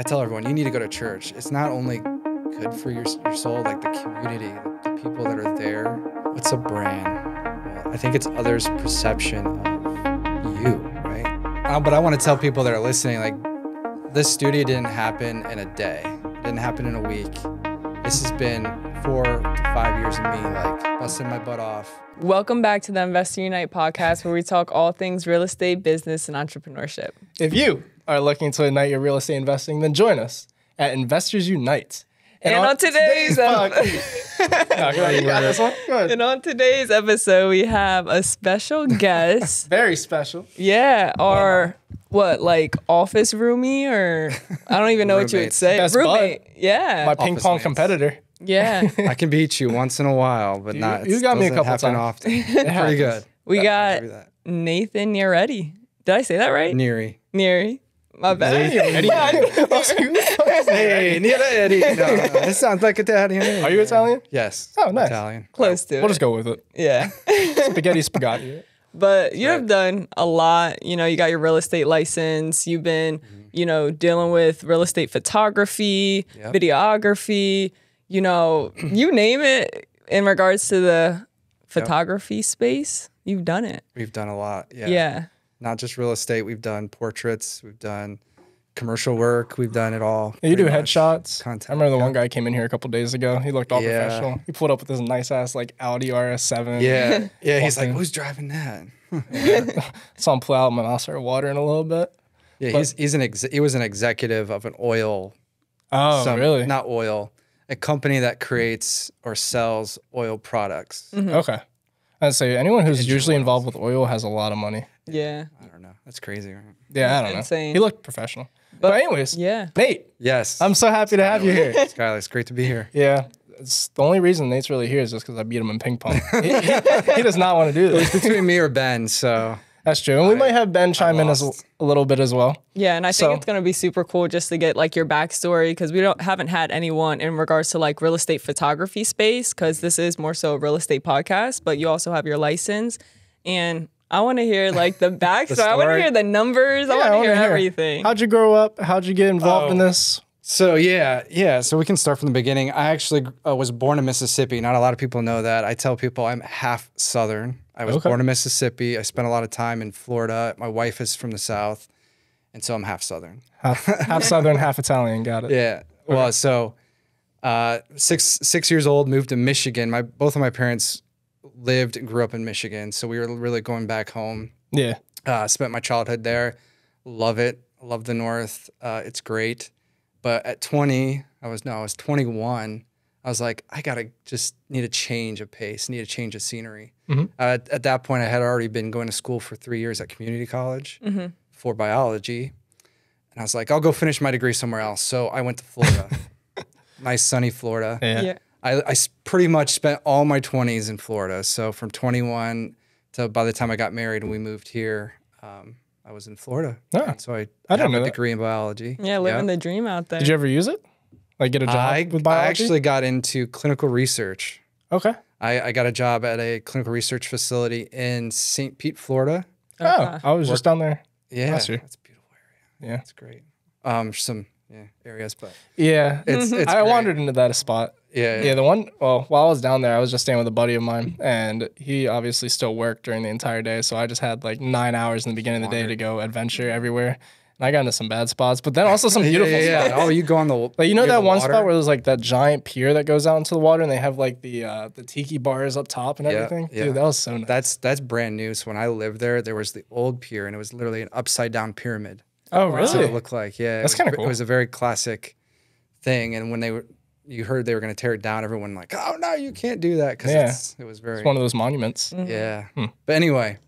I tell everyone you need to go to church. It's not only good for your your soul, like the community, the, the people that are there. What's a brand? Well, I think it's others' perception of you, right? Uh, but I want to tell people that are listening, like this studio didn't happen in a day. It didn't happen in a week. This has been four to five years of me, like busting my butt off. Welcome back to the Investor Unite podcast, where we talk all things real estate, business, and entrepreneurship. If you are looking to ignite your real estate investing, then join us at Investors Unite. And, on, today's, ep- No, go ahead, you got this one? Go ahead. and on today's episode, we have a special guest. Very special. yeah, our what like office roomie or I don't even know what you would say. Best Roommate. Yeah. My ping pong mates. competitor. yeah. I can beat you once in a while, but not. you got me a doesn't couple happen times. often. Pretty happens. good. We I'll got give you that. Nathan Nieretti. Did I say that right? Nieri. Nieri. My bad. Hey, Nieri. No, no, it sounds like Italian. Are you Italian? Yes. Oh, nice. Italian. Close to We'll it. just go with it. Yeah. Spaghetti, spaghetti. But you have right. done a lot. You know, you got your real estate license. You've been, Mm-hmm. you know, dealing with real estate photography, Yep. videography, you know, you name it in regards to the photography space. You've done it. We've done a lot. Yeah. Yeah. Not just real estate. We've done portraits. We've done commercial work. We've done it all. You do headshots. Content, I remember the yeah. one guy came in here a couple days ago. He looked all Yeah. professional. He pulled up with his nice ass like Audi RS7. Yeah. Yeah. He's like, who's driving that? Saw him pull out and I started watering a little bit. Yeah. He's, he's an ex- he was an executive of an oil. Oh, some- really? Not oil. A company that creates or sells oil products. Mm-hmm. Okay. I'd say anyone who's usually involved with oil has a lot of money. Yeah. I don't know. That's crazy, right? Yeah, I don't Insane. know. He looked professional. But, anyways, Yeah. Nate, Yes. I'm so happy to have you here. Skyler, it's great to be here. Yeah. It's the only reason Nate's really here is just because I beat him in ping pong. he, he- he does not want to do It's this. between me or Ben, so That's true. And we might have Ben chime in as a, little bit as well. Yeah, and I think it's gonna be super cool just to get like your backstory because we don't haven't had anyone in regards to like real estate photography space because this is more so a real estate podcast, but you also have your license, and I want to hear like the backstory. I want to hear the numbers. I Yeah, want to wanna hear everything. How'd you grow up? How'd you get involved in Oh. this? So yeah, yeah. So we can start from the beginning. I actually uh, was born in Mississippi. Not a lot of people know that. I tell people I'm half Southern. I was Okay. born in Mississippi. I spent a lot of time in Florida. My wife is from the South, and so I'm half Southern. Half, half Southern, half Italian. Got it. Yeah. Well, so uh, six six years old, moved to Michigan. My both of my parents lived and grew up in Michigan, so we were really going back home. Yeah. Uh, spent my childhood there. Love it. Love the North. Uh, it's great. But at 20, I was no, I was 21. I was like, I gotta just need a change of pace, need a change of scenery. Mhm. Uh, at, at that point, I had already been going to school for three years at community college for biology, and I was like, I'll go finish my degree somewhere else. So I went to Florida, nice sunny Florida. Yeah. yeah. I, I s- pretty much spent all my 20s in Florida. So from 21 to by the time I got married and we moved here, um, I was in Florida. Oh, And so I, I I didn't have know a that. degree in biology. Yeah, living the dream out there. Did you ever use it? Like get a job I, with I actually got into clinical research. okay. I, I got a job at a clinical research facility in St. Pete, Florida. Oh, I was just down there. Yeah, Last year. that's a beautiful area. Yeah. It's great. Um, some yeah areas, but Yeah. it's it's I great. wandered into that spot. Yeah, Yeah, the one. Well, while I was down there, I was just staying with a buddy of mine, and he obviously still worked during the entire day. So I just had like nine hours in the beginning of the day to go adventure everywhere, and I got into some bad spots, but then also some beautiful yeah, spots. yeah. Oh, you go on the Like you know that one water? spot where there's like that giant pier that goes out into the water, and they have like the uh, the tiki bars up top and everything. yeah. Dude, that was so nice. That's that's brand new. So when I lived there, there was the old pier, and it was literally an upside down pyramid. oh, really? That's what it looked like. Yeah, it That's was kinda cool. It was a very classic thing, and when they were, you heard they were going to tear it down. Everyone like, oh no, you can't do that because Yeah. it was very It's one of those monuments. yeah. Hmm. But anyway,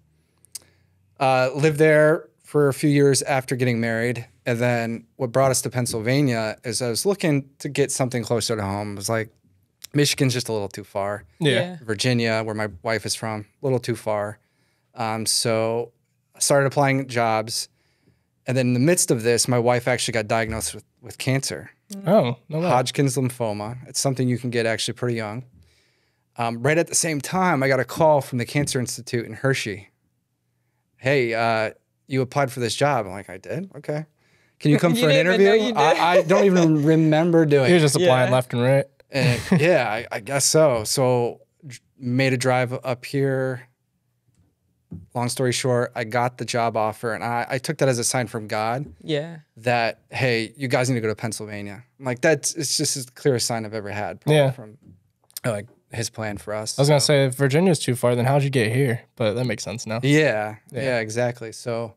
uh, lived there for a few years after getting married, and then what brought us to Pennsylvania is I was looking to get something closer to home. It was like Michigan's just a little too far. Yeah. Virginia, where my wife is from, a little too far. Um, so I started applying jobs. And then in the midst of this, my wife actually got diagnosed with, with cancer, Oh, no way. Hodgkin's lymphoma. It's something you can get actually pretty young. Um, right at the same time, I got a call from the Cancer Institute in Hershey. Hey, uh, you applied for this job. I'm like, I did? Okay. Can you come You for an didn't even know interview? I, I don't even remember doing He was it. just applying Yeah. left and right. And yeah, I, I guess so. So made a drive up here. Long story short, I got the job offer and I, I took that as a sign from God Yeah. that, hey, you guys need to go to Pennsylvania. I'm like, that's it's just the clearest sign I've ever had probably Yeah. from like his plan for us. I was gonna say if Virginia's too far, then how'd you get here? But that makes sense now. Yeah, Yeah. yeah, exactly. So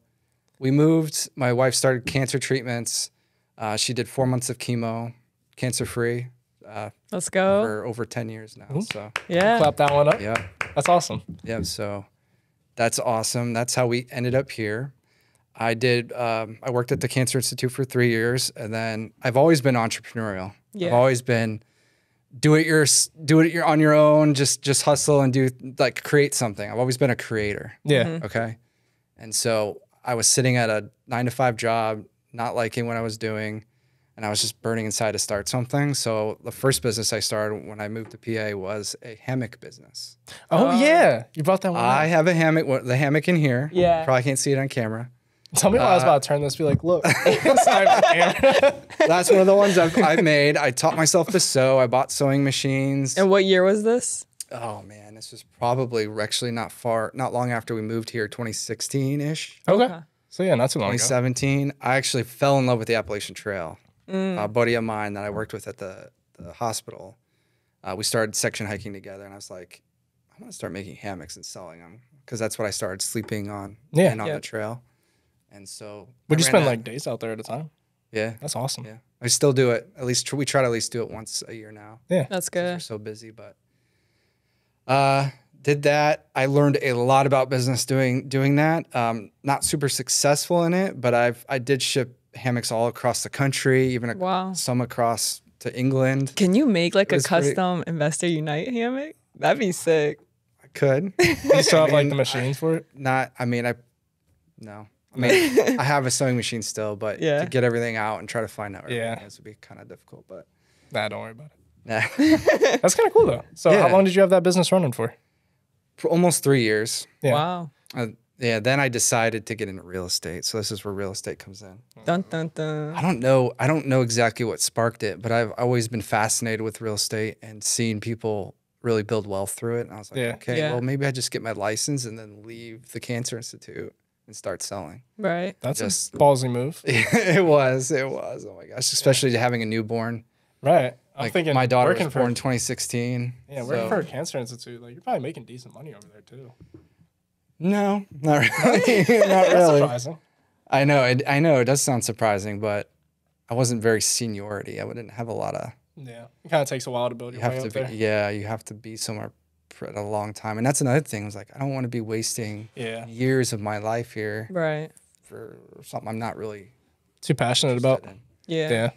we moved. My wife started cancer treatments. Uh, she did four months of chemo, cancer free, uh, Let's go. for over 10 years now. So, Yeah. Clap that one up. yeah, That's awesome. yeah. So that's awesome. That's how we ended up here. I did, um, I worked at the Cancer Institute for three years, and then I've always been entrepreneurial. Yeah. I've always been do it your do it your on your own just just hustle and do like create something i've always been a creator Yeah. Mm-hmm. Okay. And so I was sitting at a nine to five job, not liking what I was doing, and I was just burning inside to start something. So the first business I started when I moved to PA was a hammock business. Oh, um, yeah. You brought that one. I up. have a hammock, the hammock in here. Yeah. Probably can't see it on camera. Tell me why I was uh, about to turn this. Be like, look. That's one of the ones I've, I've made. I taught myself to sew. I bought sewing machines. And what year was this? Oh man, this was probably actually not far, not long after we moved here, 2016 ish. okay. So yeah, not too long ago. 2017, I actually fell in love with the Appalachian Trail. A buddy of mine that I worked with at the, the hospital, uh, we started section hiking together, and I was like, I want to start making hammocks and selling them because that's what I started sleeping on Yeah. and on Yeah. the trail. And so, Would I you spend a- like days out there at a time? yeah, That's awesome. yeah. I still do it. At least tr- we try to at least do it once a year now. Yeah, that's good. We're so busy, but uh, did that. I learned a lot about business doing doing that. Um, not super successful in it, but I've I did ship hammocks all across the country, even ac- Wow. some across to England. Can you make like a It's pretty- custom Investor Unite hammock? That'd be sick. I could You still have like the machines for it? not. I mean, I no. I mean, I have a sewing machine still, but Yeah. to get everything out and try to find out where Yeah. everything is would be kind of difficult. But Nah, don't worry about it. nah. That's kind of cool though. So how long did you have that business running for? for almost three years. Yeah. Wow. Uh, yeah, then I decided to get into real estate. So this is where real estate comes in. Dun dun dun. I don't know. I don't know exactly what sparked it, but I've always been fascinated with real estate and seeing people really build wealth through it. And I was like, Yeah. okay, Yeah. well, maybe I just get my license and then leave the Cancer Institute and start selling. Right. That's Just- a ballsy move. it was. It was. Oh my gosh. Especially to having a newborn. Right. I'm Like thinking my daughter working was born in 2016. Yeah, working so- for a cancer institute, like you're probably making decent money over there too. No, not really. not That's really. surprising. I know. It, I know. It does sound surprising, but I wasn't very seniority. I wouldn't have a lot of. Yeah. It kind of takes a while to build You your way have up to there. Yeah, you have to be somewhere for a long time, and that's another thing. I was like, I don't want to be wasting Yeah. years of my life here Right. for something I'm not really Too passionate about. in. Yeah. Yeah.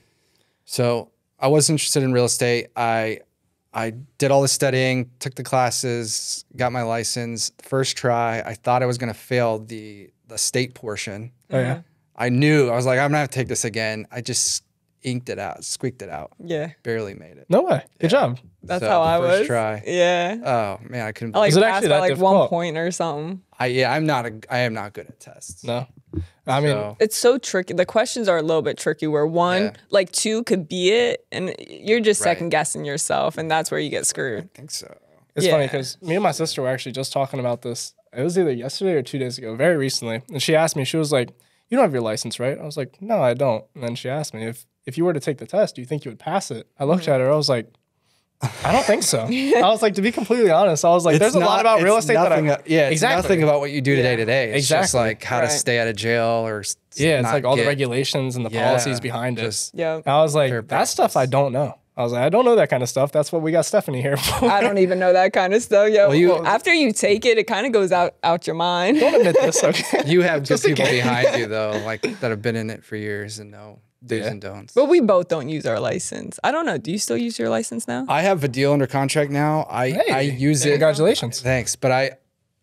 So I was interested in real estate. I I did all the studying, took the classes, got my license. First try, I thought I was gonna fail the the state portion. Oh yeah. I knew I was like, I'm gonna have to take this again. I just inked it out, squeaked it out, Yeah. barely made it. No way. Good job. That's So, how I first was. try. Yeah. Oh man, I couldn't. I like Is it actually by that like one point or something. I yeah, I'm not a. I am not good at tests. No. I mean, So, It's so tricky. The questions are a little bit tricky where one, Yeah. like two could be it, and you're just Right. second guessing yourself, and that's where you get screwed. I think so. It's funny because me and my sister were actually just talking about this. It was either yesterday or two days ago, very recently. And she asked me, she was like, You don't have your license, right? I was like, No, I don't. And then she asked me, If if you were to take the test, do you think you would pass it? I looked mm-hmm. at her, I was like, I don't think so. I was like, to be completely honest, I was like, there's a lot about real it's estate that I, nothing, uh, yeah, it's Exactly. nothing about what you do today Yeah. to day. It's just like how Right. to stay out of jail or yeah, it's not like all the regulations and the Yeah, policies behind it. Yeah. I was like, Fair that stuff I don't know. I was like, I don't know that kind of stuff. That's what we got Stefanie here for. I don't even know that kind of stuff. Yeah. Well, you- after you take it, it kind of goes out out your mind. don't admit this, okay? you have good Just in people case. behind you though, like that have been in it for years and know do's Yeah. and don'ts. But we both don't use our license. I don't know. Do you still use your license now? I have a deal under contract now. I I Hey, use it. Congratulations. Thanks, but I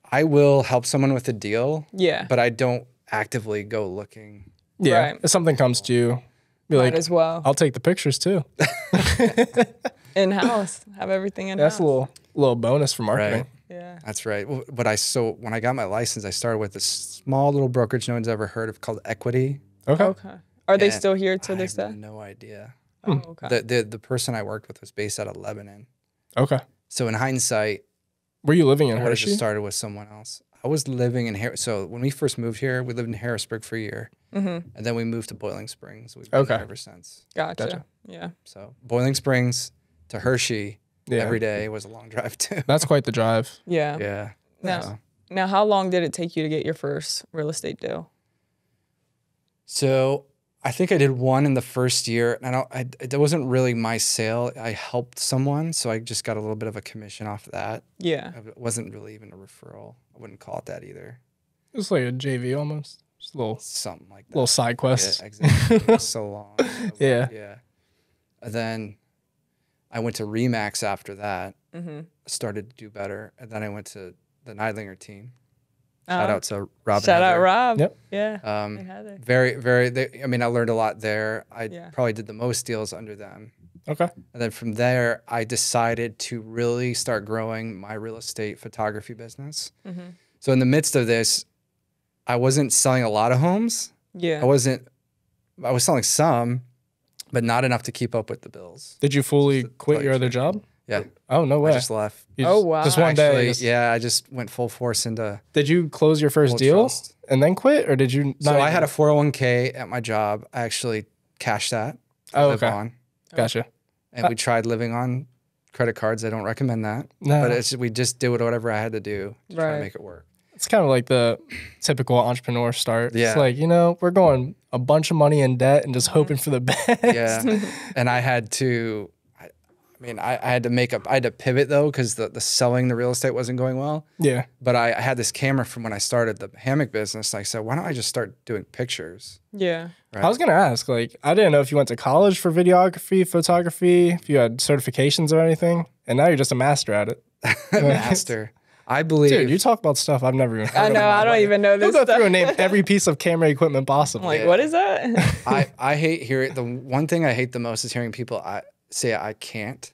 I will help someone with a deal, Yeah. but I don't actively go looking. Yeah. Right. If something comes to you, be Might like, as well. I'll take the pictures too. In house. Have everything in house. That's a little little bonus for marketing. Right. Yeah. That's right. Well, But I so when I got my license, I started with a small little brokerage no one's ever heard of called Equity. Okay. Okay. Are they still here to I this have day? No idea. Hmm. Oh, okay. The, the the person I worked with was based out of Lebanon. Okay. So in hindsight, Were you living in I would have Hershey? just started with someone else. I was living in Har- so when we first moved here, we lived in Harrisburg for a year, mm-hmm. and then we moved to Boiling Springs. We've been Okay. there ever since. Gotcha. Gotcha. Yeah. So Boiling Springs to Hershey yeah. every day was a long drive too. That's quite the drive. Yeah. yeah. Now, So- now, how long did it take you to get your first real estate deal? So I think I did one in the first year, and I don't. I, it wasn't really my sale. I helped someone, so I just got a little bit of a commission off that. Yeah. It wasn't really even a referral. I wouldn't call it that either. It's like a JV almost. Just a little Something like that. little side quest. Yeah, exactly. so long. I would- Yeah. Yeah. And then I went to Remax after that. Mm-hmm. Started to do better, and then I went to the Neidlinger team. Shout out to Rob. and Shout out Rob. Yep. Yeah. Um, Hey, Heather. very, very. They, I mean, I learned a lot there. I Yeah. probably did the most deals under them. Okay. And then from there, I decided to really start growing my real estate photography business. Mhm. So in the midst of this, I wasn't selling a lot of homes. Yeah. I wasn't. I was selling some, but not enough to keep up with the bills. Did you fully Just quit tell your other the job? Yeah, Oh no way! I way. just left. You Oh, just- wow. Just one day. Just- yeah, I just went full force into. Did you close your first deal trust. and then quit, or did you? Not So I had a 401k at my job. I actually cashed that. to Oh, okay. on. Gotcha. and we tried living on credit cards. I don't recommend that, No, but it's we just did whatever I had to do to try to make it work. it's kind of like the typical entrepreneur start. Yeah. It's like you know we're going a bunch of money in debt and just mm-hmm. hoping for the best. Yeah, and I had to. I, I mean, I, I had to make up. I had to pivot though because the the selling the real estate wasn't going well. yeah. But I, I had this camera from when I started the hammock business. I said, why don't I just start doing pictures? yeah. Right. I was gonna ask, like, I didn't know if you went to college for videography, photography, if you had certifications or anything, and now you're just a master at it. Master. I believe. Dude, you talk about stuff I've never even heard I know. in I don't life. even know this. You'll this go through and name every piece of camera equipment possible. I'm like, Yeah. what is that? I, I hate hearing the one thing I hate the most is hearing people I, say I can't,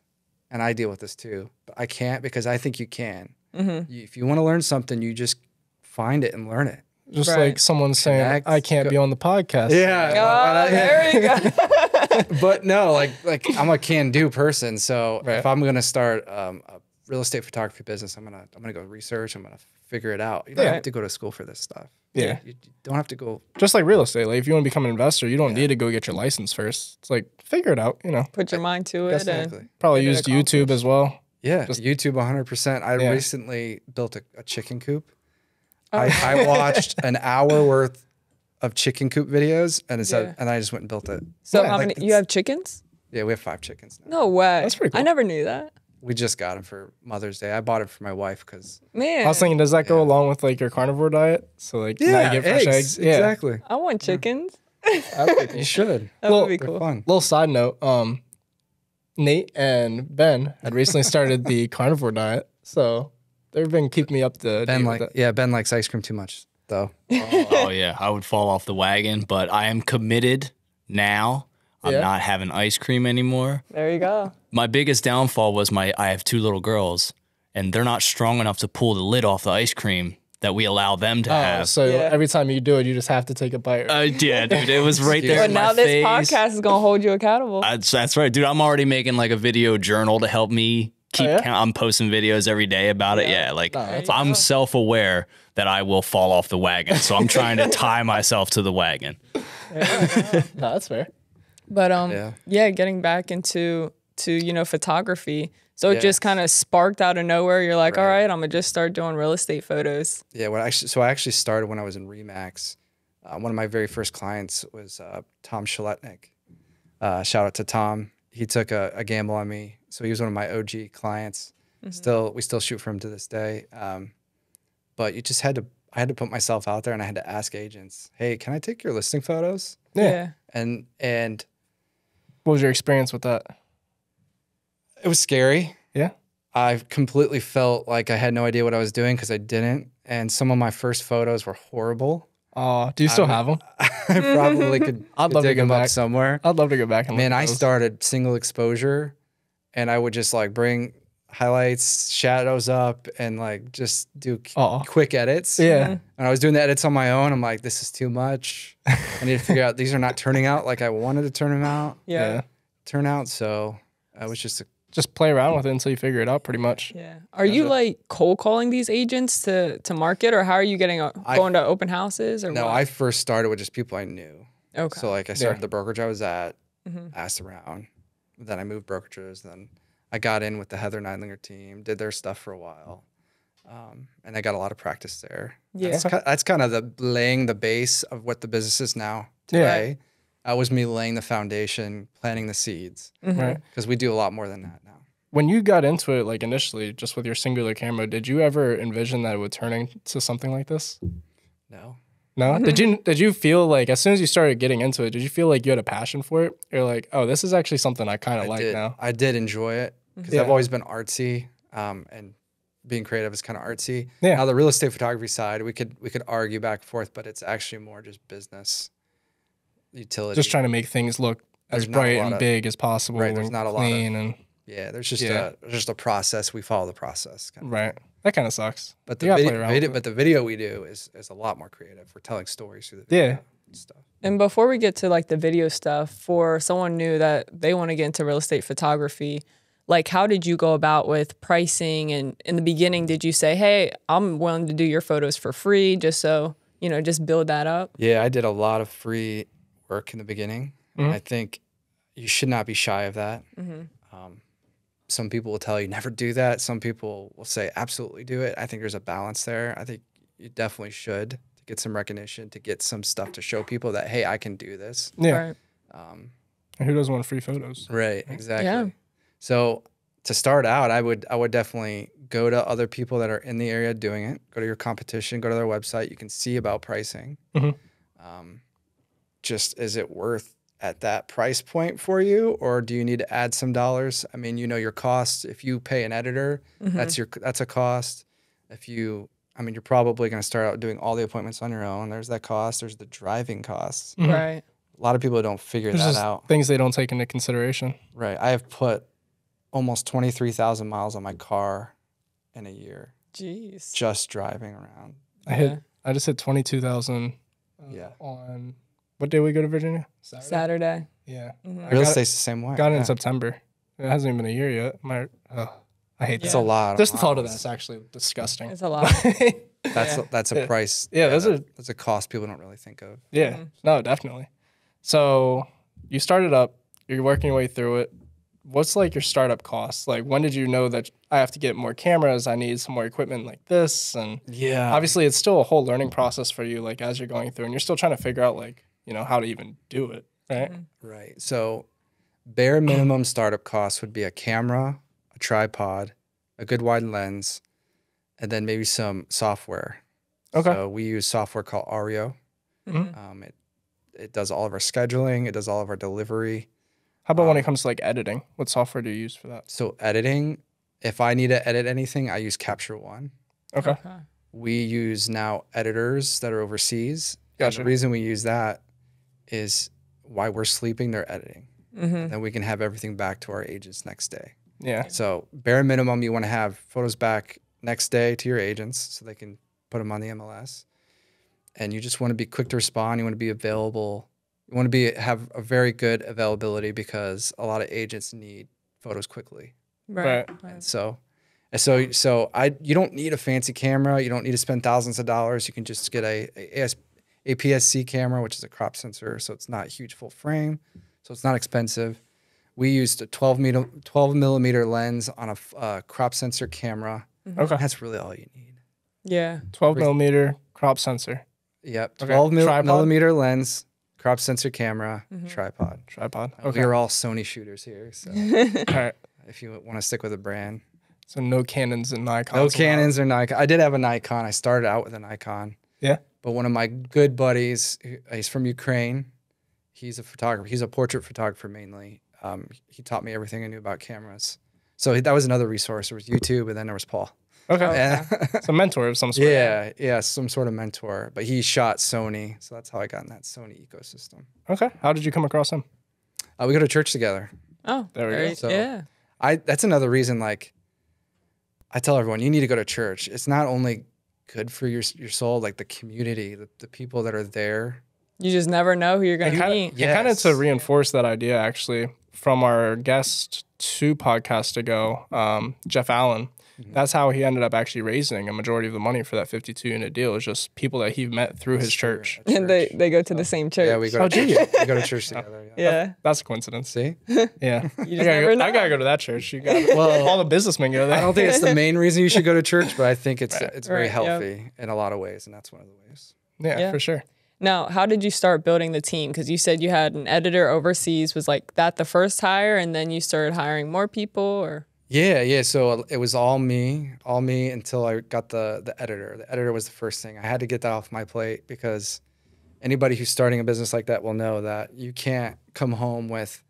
and I deal with this too. But I can't because I think you can. mm-hmm. You- If you want to learn something, you just find it and learn it. just Right. like someone saying, Connect, I can't go- be on the podcast. Oh, there you go. but no, like like I'm a can do person. So Right. if I'm gonna start um, a real estate photography business, I'm gonna I'm gonna go research. I'm gonna figure it out. You don't Yeah. have to go to school for this stuff. Yeah. You, you don't have to go. Just like real estate. Like if you want to become an investor, you don't need to go get your license first. It's like figure it out, you know. Put your mind to it. And, Probably used YouTube as well. Yeah, Just- YouTube 100%. I Yeah. recently built a, a chicken coop. Oh. I, I watched an hour worth of chicken coop videos, and it said, Yeah. and I just went and built it. so Yeah, how like many? You have chickens? Yeah, we have five chickens now. No way. That's pretty I never knew that. We just got them for Mother's Day. I bought it for my wife because Man, I was thinking, does that go Yeah. along with like your carnivore diet? So like now you get fresh eggs. Yeah. exactly. I want chickens. You should. That Well, would be cool. fun. Little side note, um, Nate and Ben had recently started the carnivore diet, so they've been keeping me up to Ben date like with it. yeah, Ben likes ice cream too much though. oh yeah, I would fall off the wagon, but I am committed now. I'm Yeah. not having ice cream anymore. There you go. My biggest downfall was my I have two little girls and they're not strong enough to pull the lid off the ice cream that we allow them to Oh, have. so Yeah. every time you do it, you just have to take a bite. Uh, yeah, dude, it was right there. But in my now this face. podcast is gonna hold you accountable. That's, that's right, dude. I'm already making like a video journal to help me keep. Oh, yeah? count. I'm posting videos every day about it. Yeah. Yeah, like No, I'm self aware that I will fall off the wagon, so I'm trying to tie myself to the wagon. no, that's fair. But um, yeah. Yeah. getting back into to you know photography. So it Yes. just kind of sparked out of nowhere. You're like, all Right. right, I'm gonna just start doing real estate photos. Yeah, well, actually, so I actually started when I was in Remax. Uh, one of my very first clients was uh, Tom Shaletnik. Uh, shout out to Tom. He took a, a gamble on me, so he was one of my OG clients. Still, we still shoot for him to this day. Um, but you just had to, I had to put myself out there, and I had to ask agents, "Hey, can I take your listing photos?" Yeah. And and What was your experience with that? it was scary. Yeah. I completely felt like I had no idea what I was doing because I didn't. And some of my first photos were horrible. Oh, do you still I'm- have them? I probably could, I'd love to go them up back. somewhere. I'd love to go back and Man, look at I started single exposure, and I would just like bring. Highlights, shadows up, and like just do qu- Aw. quick edits. Yeah. And I was doing the edits on my own. I'm like, this is too much. I need to figure out these are not turning out like I wanted to turn them out. Yeah. Yeah. Turn out. So I was just a, Just play around with it until you figure it out, pretty much. Yeah. Are you like cold calling these agents to to market, or how are you getting a, I- going to open houses, or no. what? I first started with just people I knew. okay. So like I started Yeah. the brokerage I was at, Mhm. asked around. Then I moved brokerages. Then I got in with the Heather Neidlinger team, did their stuff for a while, um, and I got a lot of practice there. Yeah. that's, ki- that's kind of the laying the base of what the business is now Yeah. today. That was me laying the foundation, planting the seeds, Mhm. Right. because we do a lot more than that now. When you got into it, like initially, just with your singular camera, did you ever envision that it would turn into something like this? No, No. did you did you feel like as soon as you started getting into it, did you feel like you had a passion for it? You're like, oh, this is actually something I kind of like did. now. I did enjoy it because Yeah. I've always been artsy, um, and being creative is kind of artsy. Yeah. Now the real estate photography side, we could we could argue back and forth, but it's actually more just business utility. Just trying to make things look as There's not a bright and of- big as possible. Right, there's not a lot of- and Yeah, there's just Yeah. a just a process. We follow the process. Kind of. right. That kind of sucks. But the video, video but the video we do is is a lot more creative. We're telling stories through the Yeah. video and stuff. And before we get to like the video stuff, for someone new that they want to get into real estate photography, like how did you go about with pricing? And in the beginning, did you say, "Hey, I'm willing to do your photos for free," just so you know, just build that up? Yeah, I did a lot of free work in the beginning. and Mhm. I think you should not be shy of that. Mm-hmm. Um, some people will tell you never do that. Some people will say absolutely do it. I think there's a balance there. I think you definitely should to get some recognition, to get some stuff to show people that hey, I can do this. Yeah. Right. Um, And who doesn't want free photos? right, exactly. So to start out, I would I would definitely go to other people that are in the area doing it. Go to your competition. Go to their website. You can see about pricing. Mhm. Um, just is it worth at that price point for you, or do you need to add some dollars? I mean, you know your costs. If you pay an editor, Mm-hmm. that's your that's a cost. If you, I mean, you're probably going to start out doing all the appointments on your own. There's that cost. There's the driving costs. Mhm. Right. A lot of people don't figure There's that just out. things they don't take into consideration. Right. I have put almost 23,000 miles on my car in a year Jeez. just driving around. I hit. I just hit twenty two thousand. Yeah. On what day we go to Virginia? Saturday. Saturday. Yeah. Mhm. Real got- estate's the same way. Got it yeah. in September. It hasn't even been a year yet. My, uh, I hate It's that. a lot. Just of the thought of miles. that's actually disgusting. It's a lot. That's Yeah. a, that's a Yeah. price. Yeah, those that- are- that's a cost people don't really think of. Yeah, Mhm. no, definitely. So you started up, you're working your way through it. What's like your startup costs? Like, when did you know that I have to get more cameras? I need some more equipment like this, and Yeah. obviously it's still a whole learning process for you, like as you're going through, and you're still trying to figure out like you know how to even do it, right? Right. So, bare minimum startup costs would be a camera, a tripod, a good wide lens, and then maybe some software. Okay. So we use software called Aryeo. Mhm. Um, it it does all of our scheduling. It does all of our delivery. How about when Um, it comes to like editing? What software do you use for that? So editing, if I need to edit anything, I use Capture One. Okay, Okay. We use now editors that are overseas. And Gotcha. the reason we use that is why we're sleeping, they're editing. Mm-hmm. Then we can have everything back to our agents next day. yeah, So bare minimum, you want to have photos back next day to your agents so they can put them on the MLS. And you just want to be quick to respond. You want to be available. You want to be have a very good availability because a lot of agents need photos quickly. Right. And so, and so, so I you don't need a fancy camera. You don't need to spend thousands of dollars. You can just get a, a AS, APS-C camera, which is a crop sensor, so it's not huge full frame, so it's not expensive. We used a 12 meter, 12 millimeter lens on a uh, crop sensor camera. okay. That's really all you need. Yeah. Twelve millimeter crop sensor Yep, Okay. 12 mil- Tripod? millimeter lens, crop sensor camera, Mhm. tripod. tripod. We are all Sony shooters here, so all right. if you want to stick with a brand, So no Canons and Nikons. no allowed. Canons or Nikon. I did have a Nikon. I started out with a Nikon. Yeah. But one of my good buddies, he's from Ukraine. He's a photographer. He's a portrait photographer mainly. Um, he taught me everything I knew about cameras. So that was another resource. There was YouTube, and then there was Paul. Okay. And- It's a mentor of some sort. yeah, yeah, some sort of mentor. But he shot Sony, so that's how I got in that Sony ecosystem. Okay. How did you come across him? Uh, we go to church together. Oh, There we go. So- yeah. I that's another reason. Like, I tell everyone you need to go to church. It's not only good for your your soul, like the community, the, the people that are there. You just never know who you're gonna kind meet. of, kind of to reinforce that idea, actually, from our guest two podcasts ago, um, Jeff Allen. Mm-hmm. That's how he ended up actually raising a majority of the money for that 52 unit deal. It's just people that he met through his That's true, church. at And they they go to the same church. yeah, we go Oh, to do we go to church together. Yeah. Yeah. That's a coincidence. See, Yeah, You I, gotta never go, know. I gotta go to that church. You got Well, all the businessmen go there. I don't think it's the main reason you should go to church, but I think it's it's very Right, yeah. healthy in a lot of ways, and that's one of the ways. yeah, Yeah. for sure. Now, how did you start building the team? Because you said you had an editor overseas. Was like that the first hire, and then you started hiring more people, or Yeah, yeah. So it was all me, all me until I got the the editor. The editor was the first thing. I had to get that off my plate because anybody who's starting a business like that will know that you can't come home with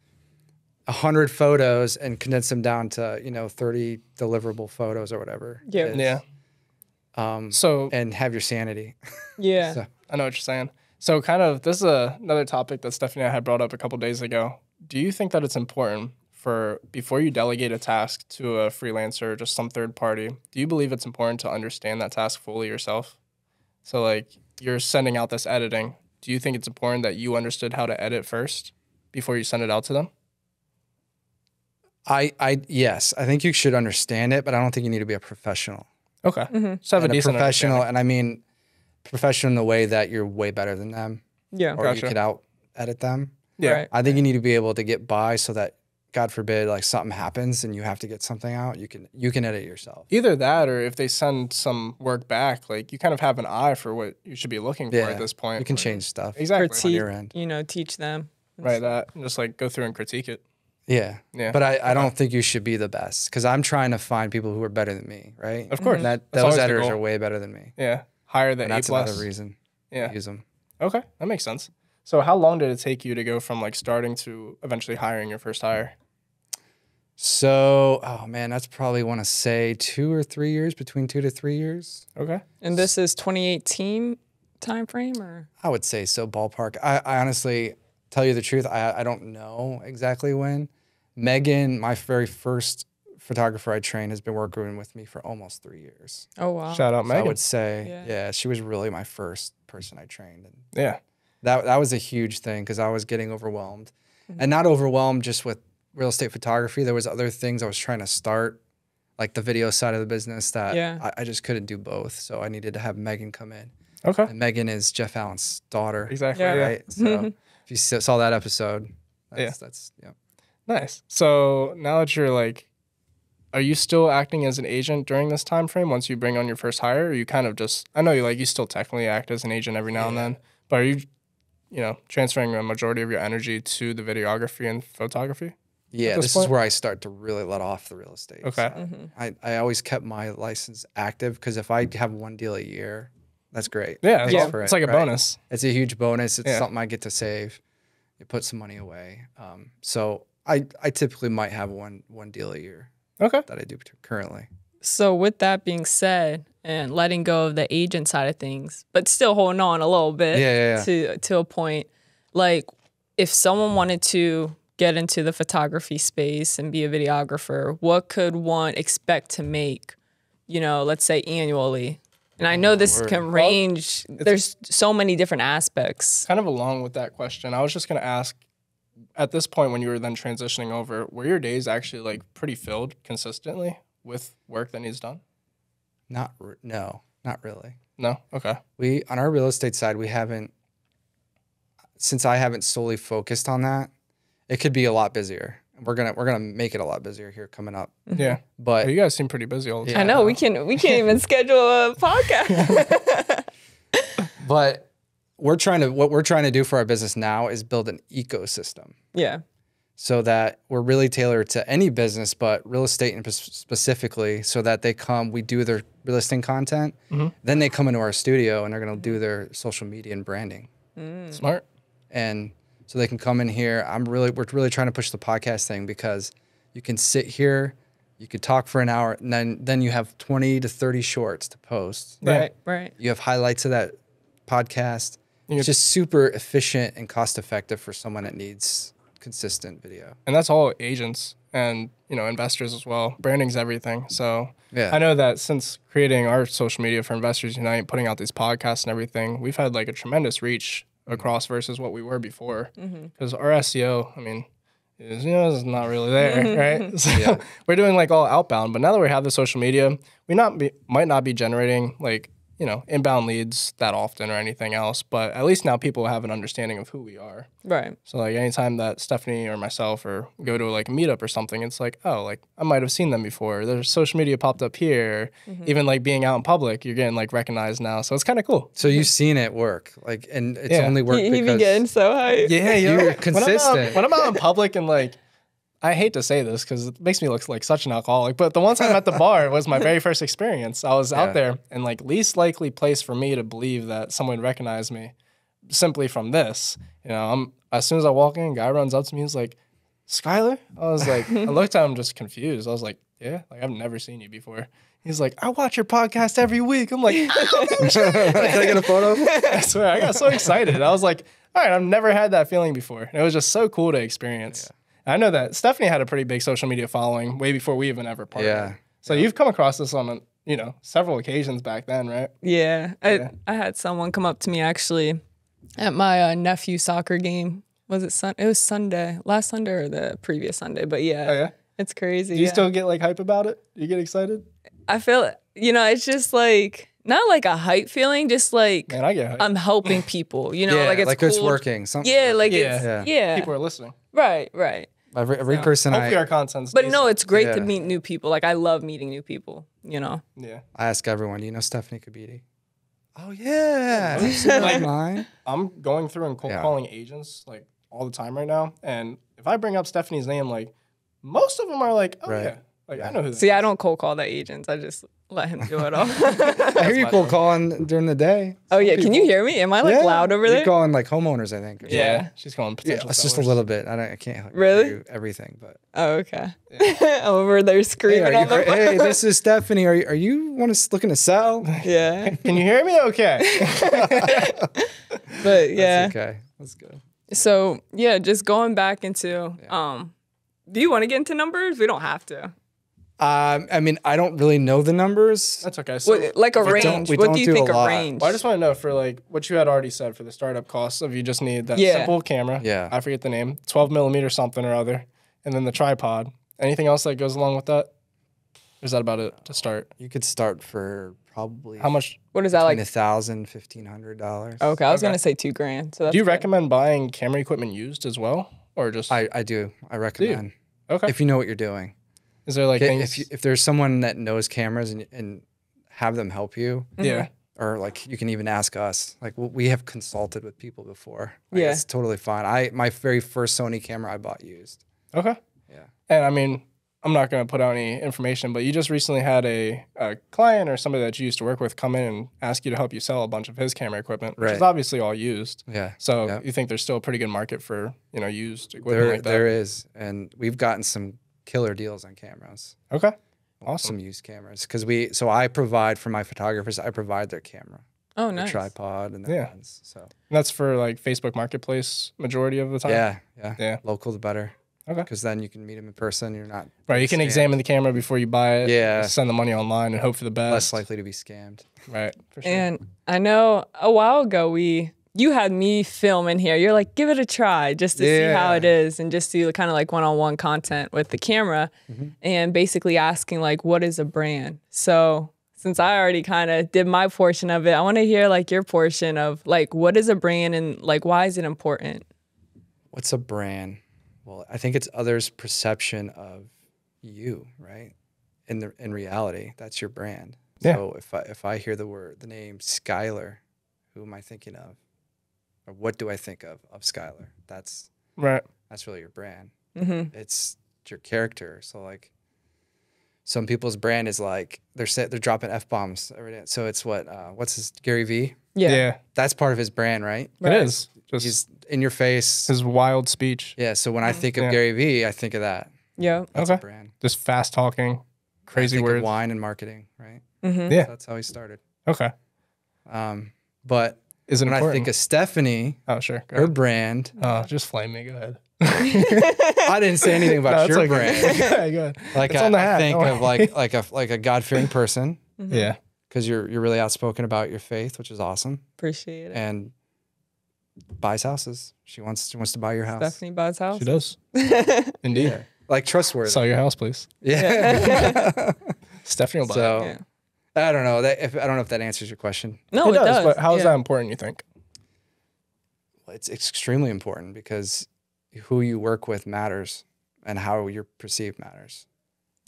a hundred photos and condense them down to you know thirty deliverable photos or whatever. Yeah. it is. Yeah. Um, So and have your sanity. yeah, So- I know what you're saying. So kind of this is a, another topic that Stefanie and I had brought up a couple days ago. Do you think that it's important for before you delegate a task to a freelancer or just some third party, do you believe it's important to understand that task fully yourself? So like you're sending out this editing. Do you think it's important that you understood how to edit first before you send it out to them? I, I, yes, I think you should understand it, but I don't think you need to be a professional. Okay. Mhm. So have a and a decent professional, and I mean professional in the way that you're way better than them, yeah, or Gotcha. you could out edit them. Yeah. Right. I think you need to be able to get by so that God forbid like something happens and you have to get something out, you can you can edit yourself. Either that or if they send some work back, like you kind of have an eye for what you should be looking for Yeah. at this point. You can Like, change stuff. Exactly. critique, your end. you know, teach them. Right, that and just like go through and critique it. Yeah. Yeah. But I, I don't think you should be the best because I'm trying to find people who are better than me, right? Of course. And that That's those editors are way better than me. Yeah. Higher than And A that's plus. another reason Yeah. to use them. Okay. That makes sense. So how long did it take you to go from like starting to eventually hiring your first hire? So, oh man, that's probably want to say two or three years, between two to three years. Okay. And this is 2018 time frame, or I would say so, ballpark. I, I honestly tell you the truth, I, I don't know exactly when. Megan, my very first photographer I trained, has been working with me for almost three years. oh wow, Shout out So I would say, Yeah. yeah. she was really my first person I trained, and yeah. that that was a huge thing because I was getting overwhelmed, mm-hmm. and not overwhelmed just with real estate photography. There was other things I was trying to start, like the video side of the business that Yeah. I, I just couldn't do both. So I needed to have Megan come in, Okay. and Megan is Jeff Allen's daughter, Exactly. Yeah. Yeah. right? So if you saw that episode, that's, Yeah. that's yeah. Nice. So now that you're like are you still acting as an agent during this time frame once you bring on your first hire? Or you kind of just I know you like you still technically act as an agent every now and then, but are you you know, transferring a majority of your energy to the videography and photography? Yeah, this this, is where I start to really let off the real estate. Okay. Mm-hmm. I, I always kept my license active because if I have one deal a year, that's great. Yeah, it's, Thanks for it's it, like a right? bonus. It's a huge bonus. It's Yeah. something I get to save. It put some money away. Um, so I, I typically might have one one deal a year Okay. that I do currently. So with that being said, and letting go of the agent side of things, but still holding on a little bit Yeah, yeah, yeah. to to a point, like if someone wanted to get into the photography space and be a videographer, what could one expect to make, you know, let's say annually? And I oh, know this can range. There's so many different aspects. Kind of along with that question, I was just gonna ask at this point when you were then transitioning over, were your days actually like pretty filled consistently with work that needs done? Not re- no, not really. No? Okay. We on our real estate side, we haven't since I haven't solely focused on that. It could be a lot busier. We're gonna we're gonna make it a lot busier here coming up. Yeah. But You guys seem pretty busy all the Yeah. time. I know we can we can't even schedule a podcast. but we're trying to what we're trying to do for our business now is build an ecosystem yeah. so that we're really tailored to any business but real estate in pes- specifically so that they come we do their real estate content mm-hmm. then they come into our studio and they're going to do their social media and branding mm. Smart. and so they can come in here i'm really we're really trying to push the podcast thing because you can sit here you could talk for an hour and then then you have 20 to 30 shorts to post Yeah. Right. Right. you have highlights of that podcast. It's just super efficient and cost effective for someone that needs consistent video. And that's all agents and you know investors as well. Branding's everything. So Yeah. I know that since creating our social media for Investors Unite, putting out these podcasts and everything, we've had like a tremendous reach across versus what we were before. Mm-hmm. Because our SEO, I mean, is you know is not really there, right? So Yeah. we're doing like all outbound. But now that we have the social media, we not be might not be generating like you know inbound leads that often or anything else. But at least now people have an understanding of who we are. Right. So like anytime that Stefanie or myself or go to like a meetup or something, it's like, oh, like I might have seen them before. Their social media popped up here. Mm-hmm. Even like being out in public, you're getting like recognized now. So it's kind of cool. So you've seen it work, like, and it's Yeah. only worked He, he because be getting so high Yeah, You're When I'm, out, consistent. when I'm out in public and like, I hate to say this because it makes me look like such an alcoholic, but the one time at the bar was my very first experience. I was Yeah. out there and like least likely place for me to believe that someone would recognize me simply from this. You know, I'm as soon as I walk in, guy runs up to me, he's like, Skyler? I was like, I looked at him just confused. I was like, Yeah, like I've never seen you before. He's like, I watch your podcast every week. I'm like, oh, Can I get a photo? I swear, I got so excited. I was like, all right, I've never had that feeling before. And it was just so cool to experience. I know that Stefanie had a pretty big social media following way before we even ever partnered. Yeah. So you've come across this on, you know, several occasions back then, right? Yeah. I, Yeah. I had someone come up to me actually at my uh, nephew's soccer game. Was it Sun? It was Sunday, last Sunday or the previous Sunday. But yeah, Oh, yeah? it's crazy. Do you yeah. still get like hype about it? You get excited? I feel, you know, it's just like not like a hype feeling, just like Man, I get hype. I'm helping people. You know, yeah, like it's like it's working. Some, Yeah, like Yeah. it's Yeah. yeah, People are listening. Right, right. every, every person Hopefully I, our content's But no, it's great to meet new people. Like I love meeting new people. You know, Yeah. I ask everyone, do you know Stefanie Kebede? Oh yeah, I've seen her online. I'm going through and cold Yeah. calling agents like all the time right now. And if I bring up Stefanie's name, like most of them are like, oh, Right. yeah. Like, I know who that see, I don't cold call the agents. I just let him do it all. I hear you cold calling during the day. oh yeah, can you hear me? Am I like Yeah, loud over you're there? calling like homeowners, I think. or Yeah. She's calling Yeah, potential it's just a little bit. I don't. I can't hear Really? you everything, but Oh okay. over there screaming are on you, the hey, this is Stefanie. Are you, are you want to looking to sell? Yeah, Can you hear me? Okay. but yeah. That's okay. That's good. So yeah, just going back into um, do you want to get into numbers? We don't have to. Um, I mean, I don't really know the numbers. That's okay. So, What, like a range. what don't you do think a lot. range? well, I just want to know for like what you had already said for the startup costs of you just need that Yeah. simple camera. Yeah. I forget the name, 12 millimeter something or other, and then the tripod. Anything else that goes along with that? Or is that about it to start? You could start for probably How much what is that between like? a thousand, fifteen hundred dollars. Okay, I was Okay. gonna say two grand. So that's do you good. recommend buying camera equipment used as well, or just I, I do. I recommend okay? if you know what you're doing. Is there like if you, if there's someone that knows cameras and and have them help you, mm-hmm. yeah, or like you can even ask us. Like w- we have consulted with people before. Like, Yeah. it's totally fine. I my very first Sony camera I bought used. okay. Yeah. And I mean, I'm not going to put out any information, but you just recently had a, a client or somebody that you used to work with come in and ask you to help you sell a bunch of his camera equipment, which is obviously all used. Yeah. So Yep. you think there's still a pretty good market for you know used equipment There, like that? there is, and we've gotten some killer deals on cameras. Okay, awesome. Some used cameras because we. So I provide for my photographers. I provide their camera, Oh, the nice. tripod, and their Yeah. lens. So And that's for like Facebook Marketplace majority of the time. yeah, yeah, Yeah. Local the better. Okay. Because then you can meet them in person. You're not Right. You can scammed. examine the camera before you buy it. Yeah. Send the money online and hope for the best. less likely to be scammed. Right. For sure. And I know a while ago we you had me film in here. You're like, give it a try just to see how it is and just do kind of like one on one content with the camera Mm-hmm. and basically asking like what is a brand? So since I already kind of did my portion of it, I want to hear like your portion of like what is a brand and like why is it important? What's a brand? Well, I think it's others' perception of you, right? In the in reality, that's your brand. Yeah. So if I if I hear the word the name Skyler, who am I thinking of? Or what do I think of of Skyler? That's right. that's really your brand. Mm-hmm. It's your character. So like some people's brand is like they're set, they're dropping f bombs every day. So it's what uh, what's his Gary V? Yeah. Yeah. That's part of his brand, right? Right. It is. Just He's in your face. his wild speech. Yeah. So when I think of Yeah. Gary V, I think of that. Yeah. That's Okay. a brand. Just fast talking, I crazy think of words. wine and marketing, right? Mm-hmm. Yeah. So that's how he started. Okay. Um, but is it When I think of Stefanie, oh, sure. Her brand, Oh, just flame me. Go ahead. I didn't say anything about No, it's your okay. brand. Go ahead, go ahead. Like It's I, on the I think don't of like like a like a God fearing person mm-hmm. Yeah. because you're you're really outspoken about your faith, which is awesome, Appreciate it. and buys houses. She wants she wants to buy your house. Stefanie buys house. She does. Indeed. Yeah. Like trustworthy. Sell your house, please. yeah. Stefanie will buy it. so Yeah. I don't know that if I don't know if that answers your question. No, it, does. But how is yeah. that important, you think? It's extremely important because who you work with matters and how you're perceived matters.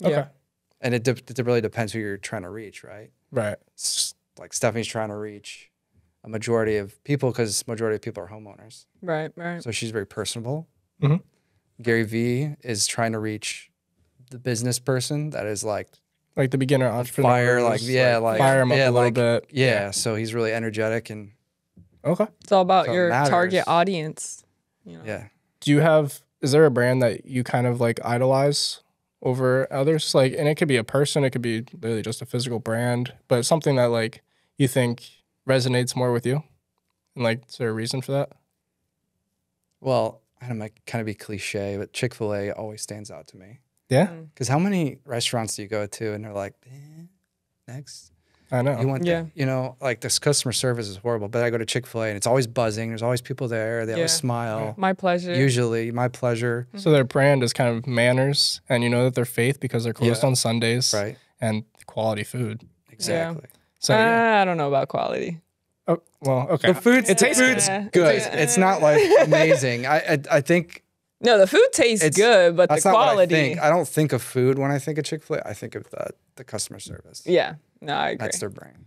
Yeah. Okay. And it, de- it really depends who you're trying to reach, right? Right. S- Like Stefanie's trying to reach a majority of people because majority of people are homeowners. Right, right. So she's very personable. Mhm. Gary Vee is trying to reach the business person that is like Like the beginner entrepreneur. fire, like yeah, like fire him up yeah, a little like, bit. Yeah, so he's really energetic and Okay. It's all about So your target audience. You know? yeah. Do you have? Is there a brand that you kind of like idolize over others? Like, and it could be a person, it could be literally just a physical brand, but something that like you think resonates more with you. And like, is there a reason for that? Well, I don't know, might kind of be cliche, but Chick Fil A always stands out to me. Yeah, Because how many restaurants do you go to and they're like, eh, next? I know. You want Yeah. that? You know, like this customer service is horrible. But I go to Chick Fil A and it's always buzzing. There's always people there. They Yeah. always smile. My pleasure. Usually, my pleasure. so their brand is kind of manners, and you know that they're faith because they're closed Yeah. on Sundays, Right. And quality food. Exactly. So yeah. Uh, I don't know about quality. Oh, well, okay. The food's It tastes food's good. good. It tastes- It's not like amazing. I I, I think No, the food tastes It's- good, but the that's not what I quality. think. I don't think of food when I think of Chick Fil A. I think of the the customer service. yeah. No, I agree. That's That's, their brain.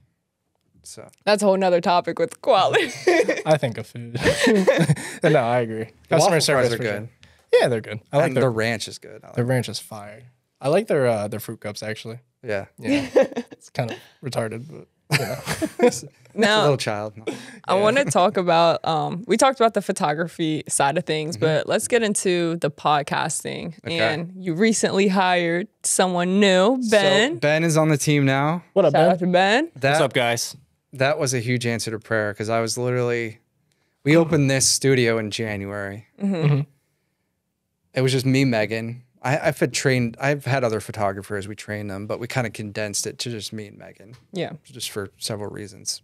So that's a whole nother topic with quality. I think of food. no, I agree. the Customer service fries are good. sure. Yeah, they're good. I like and their the ranch is good. I like their ranch is fire. I like their uh, their fruit cups actually. Yeah. Yeah, it's kind of retarded, but you know. It's a now, little child. No. I want to talk about. Um, we talked about the photography side of things, Mm-hmm. but let's get into the podcasting. Okay. And you recently hired someone new, Ben. So ben is on the team now. what up, Shout out Ben? to Ben. That What's up, guys? that was a huge answer to prayer because I was literally, we opened this studio in January. Mm-hmm. It was just me, Megan. I, I've had trained, I've had other photographers, we train them, but we kind of condensed it to just me and Megan, Yeah. just for several reasons.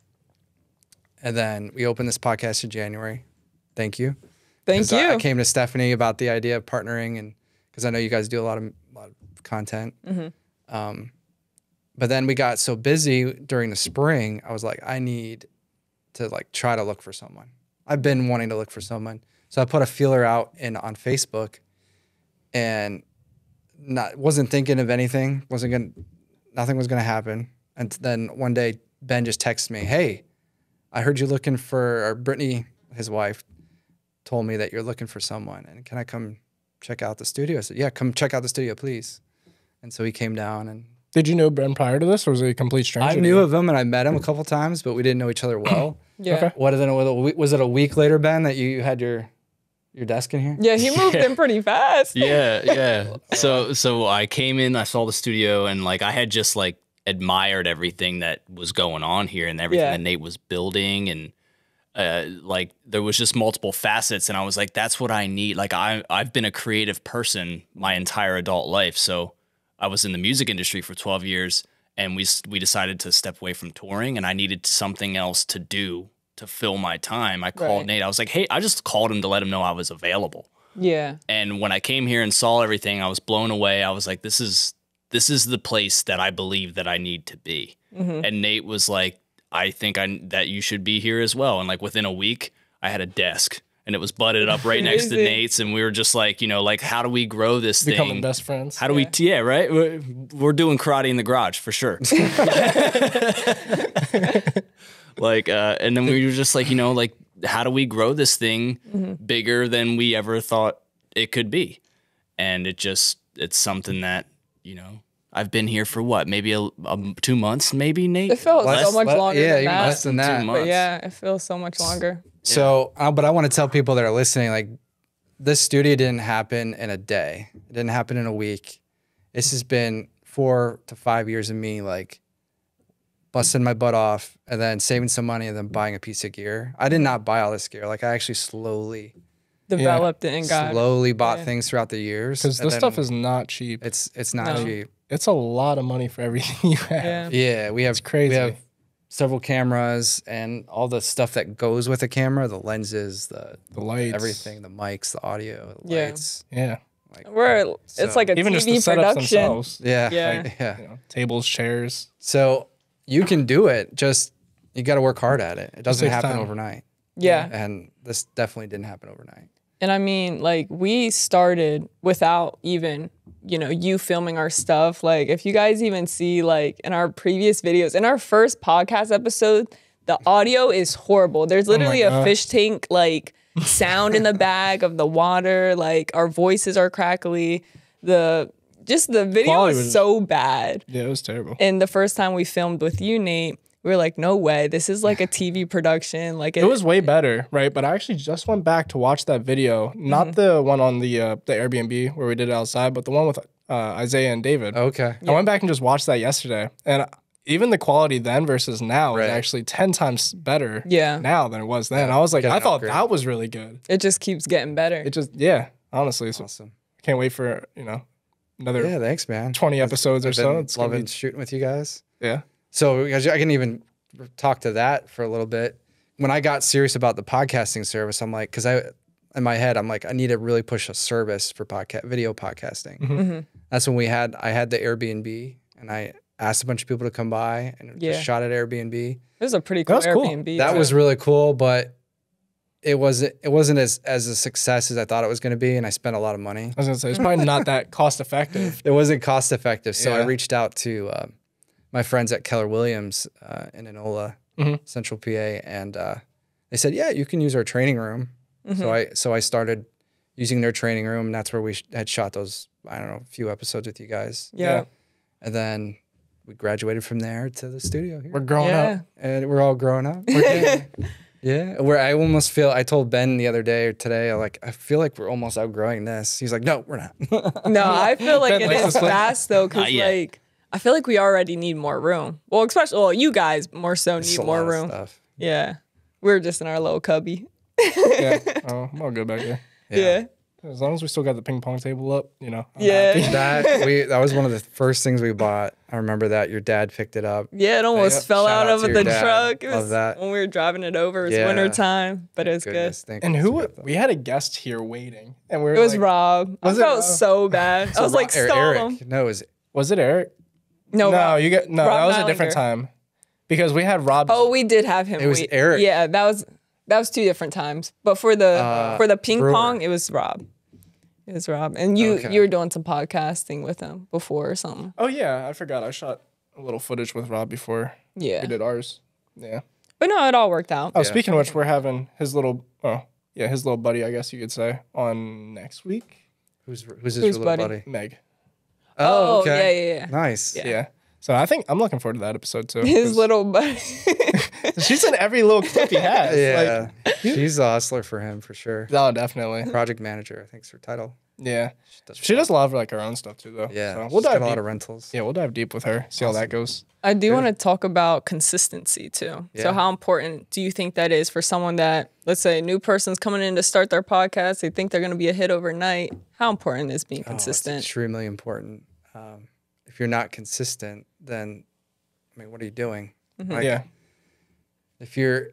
And then we opened this podcast in January. Thank you. Thank 'Cause I- you. I came to Stefanie about the idea of partnering, and because I know you guys do a lot of, a lot of content. Mm-hmm. Um, but then we got so busy during the spring. I was like, I need to like try to look for someone. I've been wanting to look for someone, so I put a feeler out in on Facebook, and not wasn't thinking of anything. wasn't gonna, nothing was gonna happen. And then one day Ben just texts me, "Hey, I heard you're looking for or Brittany, his wife, told me that you're looking for someone, and can I come check out the studio?" I said, "Yeah, come check out the studio, please." And so he came down, and Did you know Ben prior to this, or was he a complete stranger? I knew of him, and I met him a couple times, but we didn't know each other well. yeah. Okay. what is it? Was it a week later, Ben, that you had your your desk in here? Yeah, he moved in pretty fast. Yeah, yeah. So so I came in, I saw the studio, and like I had just like admired everything that was going on here and everything Yeah. that Nate was building and uh, like there was just multiple facets and I was like that's what I need like I I've been a creative person my entire adult life so I was in the music industry for 12 years and we we decided to step away from touring and I needed something else to do to fill my time I called Right. Nate I was like hey I just called him to let him know I was available Yeah. and when I came here and saw everything, I was blown away. I was like, this is this is the place that I believe that I need to be. Mm-hmm. And Nate was like, I think I that you should be here as well. And like within a week, I had a desk and it was butted up right next to Nate's, and we were just like, you know, like how do we grow this Becoming thing? Becoming best friends. How do we? Yeah, right. We're, we're doing karate in the garage for sure. like, uh, and then we were just like, you know, like how do we grow this thing bigger than we ever thought it could be? And it just, it's something that you know. I've been here for what, maybe a, a- two months, maybe Nate. It feels Less- so much le- longer yeah, than even that. less than that. But yeah, it feels so much longer. So, uh, but I want to tell people that are listening, like this studio didn't happen in a day. It didn't happen in a week. This has been four to five years of me like busting my butt off, and then saving some money, and then buying a piece of gear. I did not buy all this gear. Like I actually slowly, Developed it and got. slowly bought yeah. things throughout the years. Because this stuff is not cheap. it's it's not No. cheap. It's a lot of money for everything you have. Yeah. Yeah, we have crazy. We have several cameras and all the stuff that goes with a camera, the lenses, the The lights, everything, the mics, the audio, the Yeah. lights. Yeah. We're it's So- like a Even just the TV production. themselves. Yeah, Yeah. like, yeah. You know, tables, chairs. So you can do it. Just you got to work hard at it. It doesn't happen time. overnight. Yeah. And this definitely didn't happen overnight. And I mean, like, we started without even, you know, you filming our stuff. Like, if you guys even see, like, in our previous videos, in our first podcast episode, the audio is horrible. There's literally a fish tank, like, sound in the bag of the water. Like, our voices are crackly. The, just the video Quality is was- so bad. Yeah, it was terrible. And the first time we filmed with you, Nate, we were like, no way. This is like a TV production. Like, It was way better, right? But I actually just went back to watch that video, not the one on the uh, the Airbnb where we did it outside, but the one with uh, Isaiah and David. Okay. I went back and just watched that yesterday, and even the quality then versus now Right. is actually ten times better. Yeah. now than it was then. I was like, Get an I thought upgrade. that was really good. it just keeps getting better. It just, yeah, honestly, so Awesome. can't wait for you know another Yeah, thanks, man. twenty episodes or I've so. been It's gonna loving be, shooting with you guys. yeah, So I can even talk to that for a little bit. When I got serious about the podcasting service, I'm like, because I in my head, I'm like, I need to really push a service for podcast video podcasting. Mm-hmm. That's when we had I had the Airbnb and I asked a bunch of people to come by and Yeah. just shot at Airbnb. It was a pretty cool was cool. Airbnb. That too. was really cool, but it wasn't it wasn't as as a success as I thought it was going to be, and I spent a lot of money. I was gonna say it's probably not that cost effective. It wasn't cost effective, so I reached out to um, my friends at Keller Williams uh, in Enola, Mhm. Central PA, and uh, they said, "Yeah, you can use our training room." So I so I started using their training room. And that's where we sh- had shot those I don't know a few episodes with you guys, yeah. and then we graduated from there to the studio here, We're growing Yeah. up. and we're all growing up. We're getting- yeah, where I almost feel. I told Ben the other day or today, I'm like I feel like we're almost outgrowing this. He's like, "No, we're not." No, I feel like it Like is this one? fast though, because like I feel like we already need more room. Well, especially well, you guys more so It's need a more lot of room. stuff. Yeah, we're just in our little cubby. yeah. Oh, I'm all good back there. Yeah, As long as we still got the ping pong table up, you know. I'm Yeah. happy. that we that was one of the first things we bought. I remember that your dad picked it up. yeah. It almost Yep. fell Shout out out of the dad. truck. It Love was that. when we were driving it over. It was Yeah. winter time, but it was Goodness, thank And who we got that. we had a guest here waiting, and we were. It was like, Rob. Was I it felt Rob? so bad. I was like, Or stall Eric. him. No, it was was it Eric? No, no, Rob. you get no. Rob that was a different time because we had Rob. Oh, we did have him. It was wait. Eric. Yeah, that was that was two different times. But for the Uh, for the ping Brewer. pong, it was Rob. It was Rob, and you Okay. you were doing some podcasting with him before or something. oh yeah, I forgot. I shot a little footage with Rob before Yeah, we did ours. Yeah. but no, it all worked out. Oh, speaking of which, we're having his little. Oh, yeah, his little buddy, I guess you could say, on next week. who's who's his Who's little buddy? buddy? Meg. Oh, oh okay. yeah, yeah, yeah. Nice. Yeah. So I think I'm looking forward to that episode too. His little buddy. She's in every little clip he has. Yeah. She's a hustler for him for sure. Like, oh, definitely. Project manager, I think's her title. Yeah. She does, She does a lot of like her own stuff too, though. yeah. So we'll got dive a lot deep. of rentals. Yeah, we'll dive deep with her. See how that goes. I do want to talk about consistency too. Yeah. So, how important do you think that is for someone that, let's say, a new person's coming in to start their podcast? They think they're going to be a hit overnight. How important is being Oh, it's consistent? extremely important. Um, if you're not consistent, then I mean, what are you doing? Mm-hmm. Like, yeah. if you're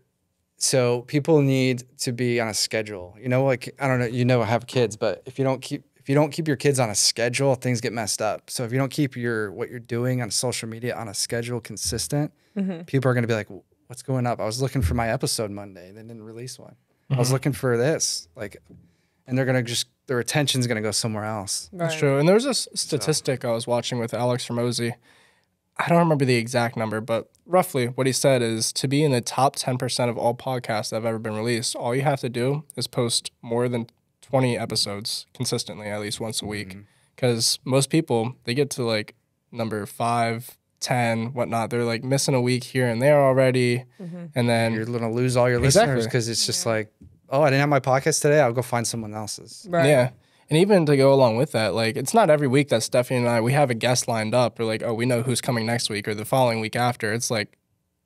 so people need to be on a schedule. You know like i don't know you know i have kids but if you don't keep if you don't keep your kids on a schedule things get messed up. So if you don't keep your what you're doing on social media on a schedule consistent mm-hmm. people are going to be like what's going up? I was looking for my episode monday. They didn't release one. I was mm-hmm. looking for this. Like and they're going to just their attention's going to go somewhere else That's true. And there was this statistic I was watching with Alex Hormozi. I don't remember the exact number, but roughly what he said is to be in the top 10% of all podcasts that have ever been released, all you have to do is post more than 20 episodes consistently, at least once a week. Mm-hmm. Because most people, they get to like number five, 10, whatnot. They're like missing a week here and there already. Mm-hmm. And then you're going to lose all your Exactly. listeners because it's just like oh i didn't have my podcast today i'll go find someone else's Right. Yeah. And even to go along with that, like it's not every week that Stefanie and I we have a guest lined up or like, oh, we know who's coming next week or the following week after. It's like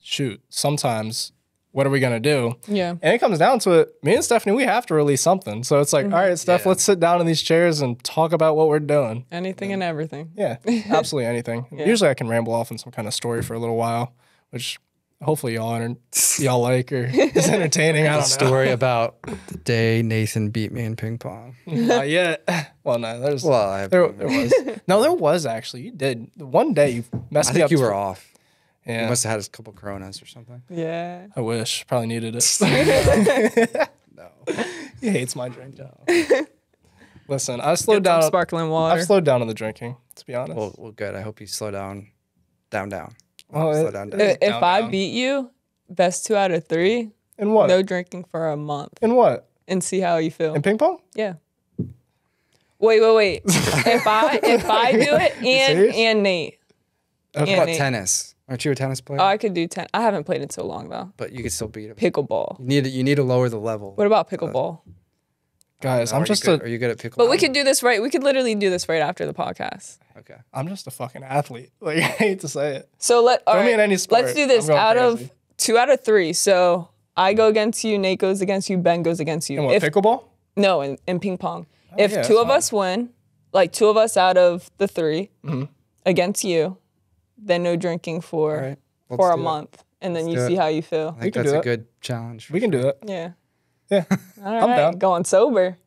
shoot, sometimes what are we gonna do? Yeah. And it comes down to it. Me and Stefanie, we have to release something. So it's like, mm-hmm. all right, Steph, Yeah. let's sit down in these chairs and talk about what we're doing. Anything and everything. Yeah, absolutely anything. Yeah. Usually, I can ramble off in some kind of story for a little while, which hopefully y'all enter- y'all like or it's entertaining. I A don't know. story about the day Nathan beat me in ping pong. Not yet. Well, no, there's Well, I, there, there was no, there was actually. You did one day you messed I me think up. you were off. Yeah, You must have had a couple Coronas or something. Yeah. I wish. Probably needed it. No. he hates my drink. Listen, I slowed Get some down. sparkling water. I've slowed down on the drinking. To be honest. Well, well, good. I hope you slow down, down, down. Well, slow it- down, it- down. if if down, I beat you, best two out of three, And what? no drinking for a month And what? and see how you feel. In ping pong? Yeah. Wait, wait, wait. if I if I do it and and Nate, What and about Nate. tennis? Aren't you a tennis player? Oh, I could do ten. I haven't played in so long though. but you could still beat him. Pickleball. You need to, you need to lower the level. What about uh, pickleball? Guys, Are I'm just good, a Are you good at pickleball? But we could do this right. We could literally do this right after the podcast. Okay. I'm just a fucking athlete. Like I hate to say it. So let all Throw me in any sport. let's do this out crazy. of two out of three. So I go against you, Nate goes against you, Ben goes against you. In what, if pickleball? no, in, in ping pong. if yeah, two that's of us win, like two of us out of the 3 Mm-hmm. against you, then no drinking for All right. Let's for a do it. month, and then you see it. how you feel. I think can that's do a that. good challenge. We can do it. Yeah. Yeah. All right. down. Going sober.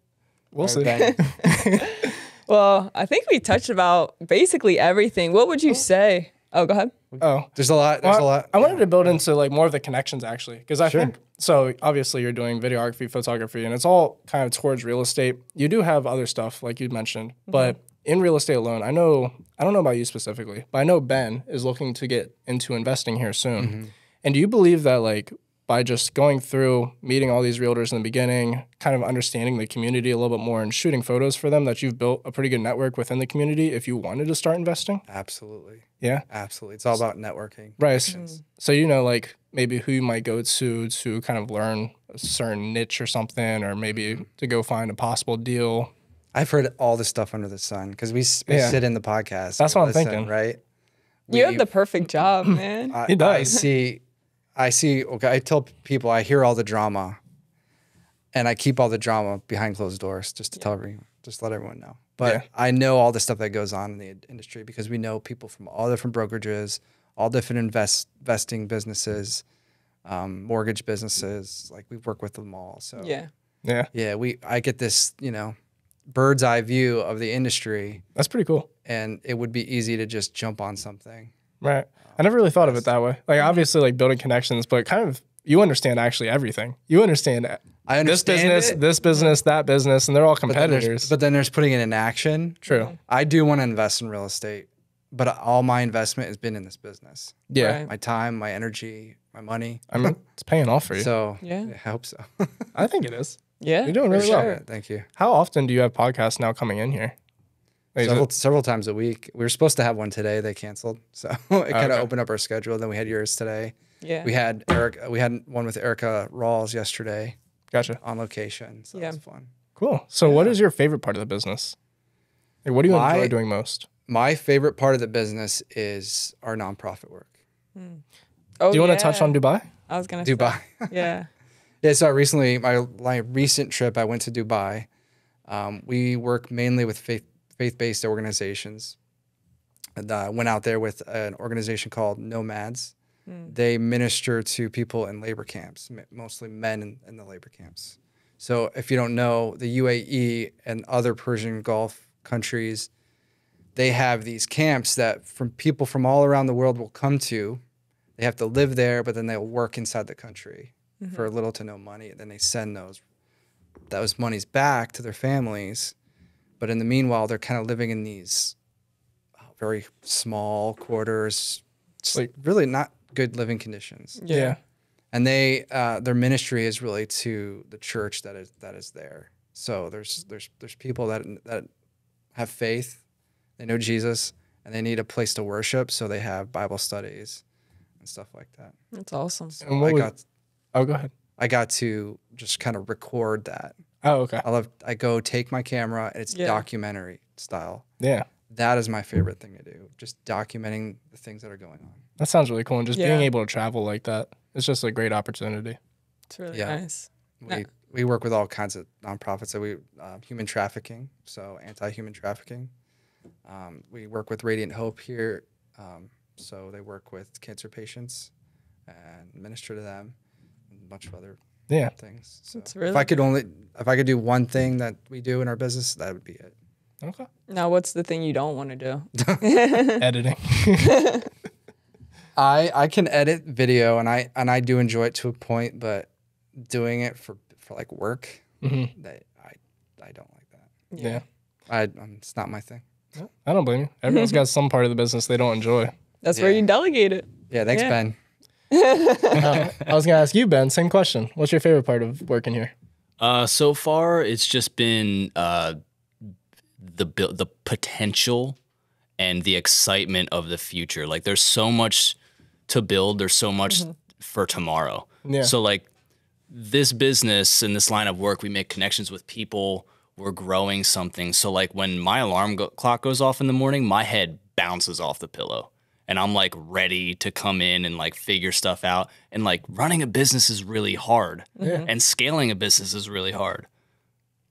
We'll see. Well, I think we touched about basically everything. What would you oh. say? Oh, go ahead. Oh. there's a lot. There's Well, a lot. I wanted to build into like more of the connections actually, because I think so. Obviously, you're doing videography, photography, and it's all kind of towards real estate. You do have other stuff like you mentioned, mm-hmm. but in real estate alone, I know I don't know about you specifically, but I know Ben is looking to get into investing here soon. Mm-hmm. And do you believe that like by just going through meeting all these realtors in the beginning, kind of understanding the community a little bit more and shooting photos for them, that you've built a pretty good network within the community if you wanted to start investing? Absolutely. Yeah. Absolutely. It's all about networking. Right. Mm-hmm. So you know, like maybe who you might go to to kind of learn a certain niche or something, or maybe mm-hmm. to go find a possible deal. I've heard all the stuff under the sun because we, we Yeah. sit in the podcast. That's we what I'm thinking. Right. You have the perfect job, man. I, He does. I see. I see. Okay. I tell people I hear all the drama, and I keep all the drama behind closed doors just to tell everyone, just let everyone know. But Yeah. I know all the stuff that goes on in the industry because we know people from all different brokerages, all different invest investing businesses, um, mortgage businesses. Like we work with them all. So yeah. Yeah, yeah, we I get this you know bird's eye view of the industry, that's pretty cool. and it would be easy to just jump on something. Right. I never really thought of it that way. Like obviously, like building connections, but kind of you understand actually everything. You understand I understand this business, it, this business, that business, and they're all but then competitors. But then there's putting it in action. True. I do want to invest in real estate, but all my investment has been in this business. Yeah. Right. My time, my energy, my money. I mean, it's paying off for you. So Yeah. I hope so. I think it is. Yeah. You're doing for really well. Thank you. How often do you have podcasts now coming in here? Like, is Several, it- several times a week. We were supposed to have one today. They canceled, so it kind of Okay. opened up our schedule. Then we had yours today. Yeah. We had Eric. We had one with Erica Rawls yesterday gotcha. on location. So Yeah. that was fun. Cool. So, what is your favorite part of the business? Like, what do you My- enjoy doing most? My favorite part of the business is our nonprofit work. Oh, Do you want to touch on Dubai? I was gonna say. Dubai. Yeah. Yeah, so recently, my my recent trip, I went to Dubai. Um, we work mainly with faith faith based organizations. And uh, went out there with an organization called Nomads. They minister to people in labor camps, mostly men in, in the labor camps. So if you don't know, the UAE and other Persian Gulf countries, they have these camps that from people from all around the world will come to. They have to live there, but then they'll work inside the country for little to no money. And then they send those those monies back to their families. But in the meanwhile, they're kind of living in these uh, very small quarters, just Like- really not good living conditions. Yeah. And they uh, their ministry is really to the church that is that is there. So there's there's there's people that that have faith, they know Jesus, and they need a place to worship. So they have Bible studies and stuff like that. That's awesome. And what I was- got Oh, go ahead. I got to just kind of record that. Oh, okay. I love I go take my camera and it's Yeah. documentary style. Yeah. that is my favorite thing to do. Just documenting the things that are going on. That sounds really cool. And just Yeah. being able to travel like that, it's just a great opportunity. It's really Yeah. nice. We Yeah. we work with all kinds of nonprofits. So we um, human trafficking, so anti-human trafficking. Um, we work with Radiant Hope here, um, so they work with cancer patients and minister to them, and a bunch of other Yeah. things. So That's if I could only, if I could do one thing that we do in our business, that would be it. Okay. Now, what's the thing you don't want to do? Editing. I I can edit video and I and I do enjoy it to a point, but doing it for for like work, hmm that I I don't like that. Yeah. I um, it's not my thing. I don't blame you. Everyone's got some part of the business they don't enjoy. That's where you delegate it. Yeah, thanks, Yeah. Ben. Uh, I was gonna ask you, Ben. Same question. What's your favorite part of working here? Uh, so far, it's just been uh, the the potential and the excitement of the future. Like, there's so much to build. There's so much for tomorrow. Yeah. So, like, this business and this line of work, we make connections with people. We're growing something. So, like, when my alarm go- clock goes off in the morning, my head bounces off the pillow. And I'm like ready to come in and like figure stuff out. And like running a business is really hard Yeah. Mm-hmm. and scaling a business is really hard.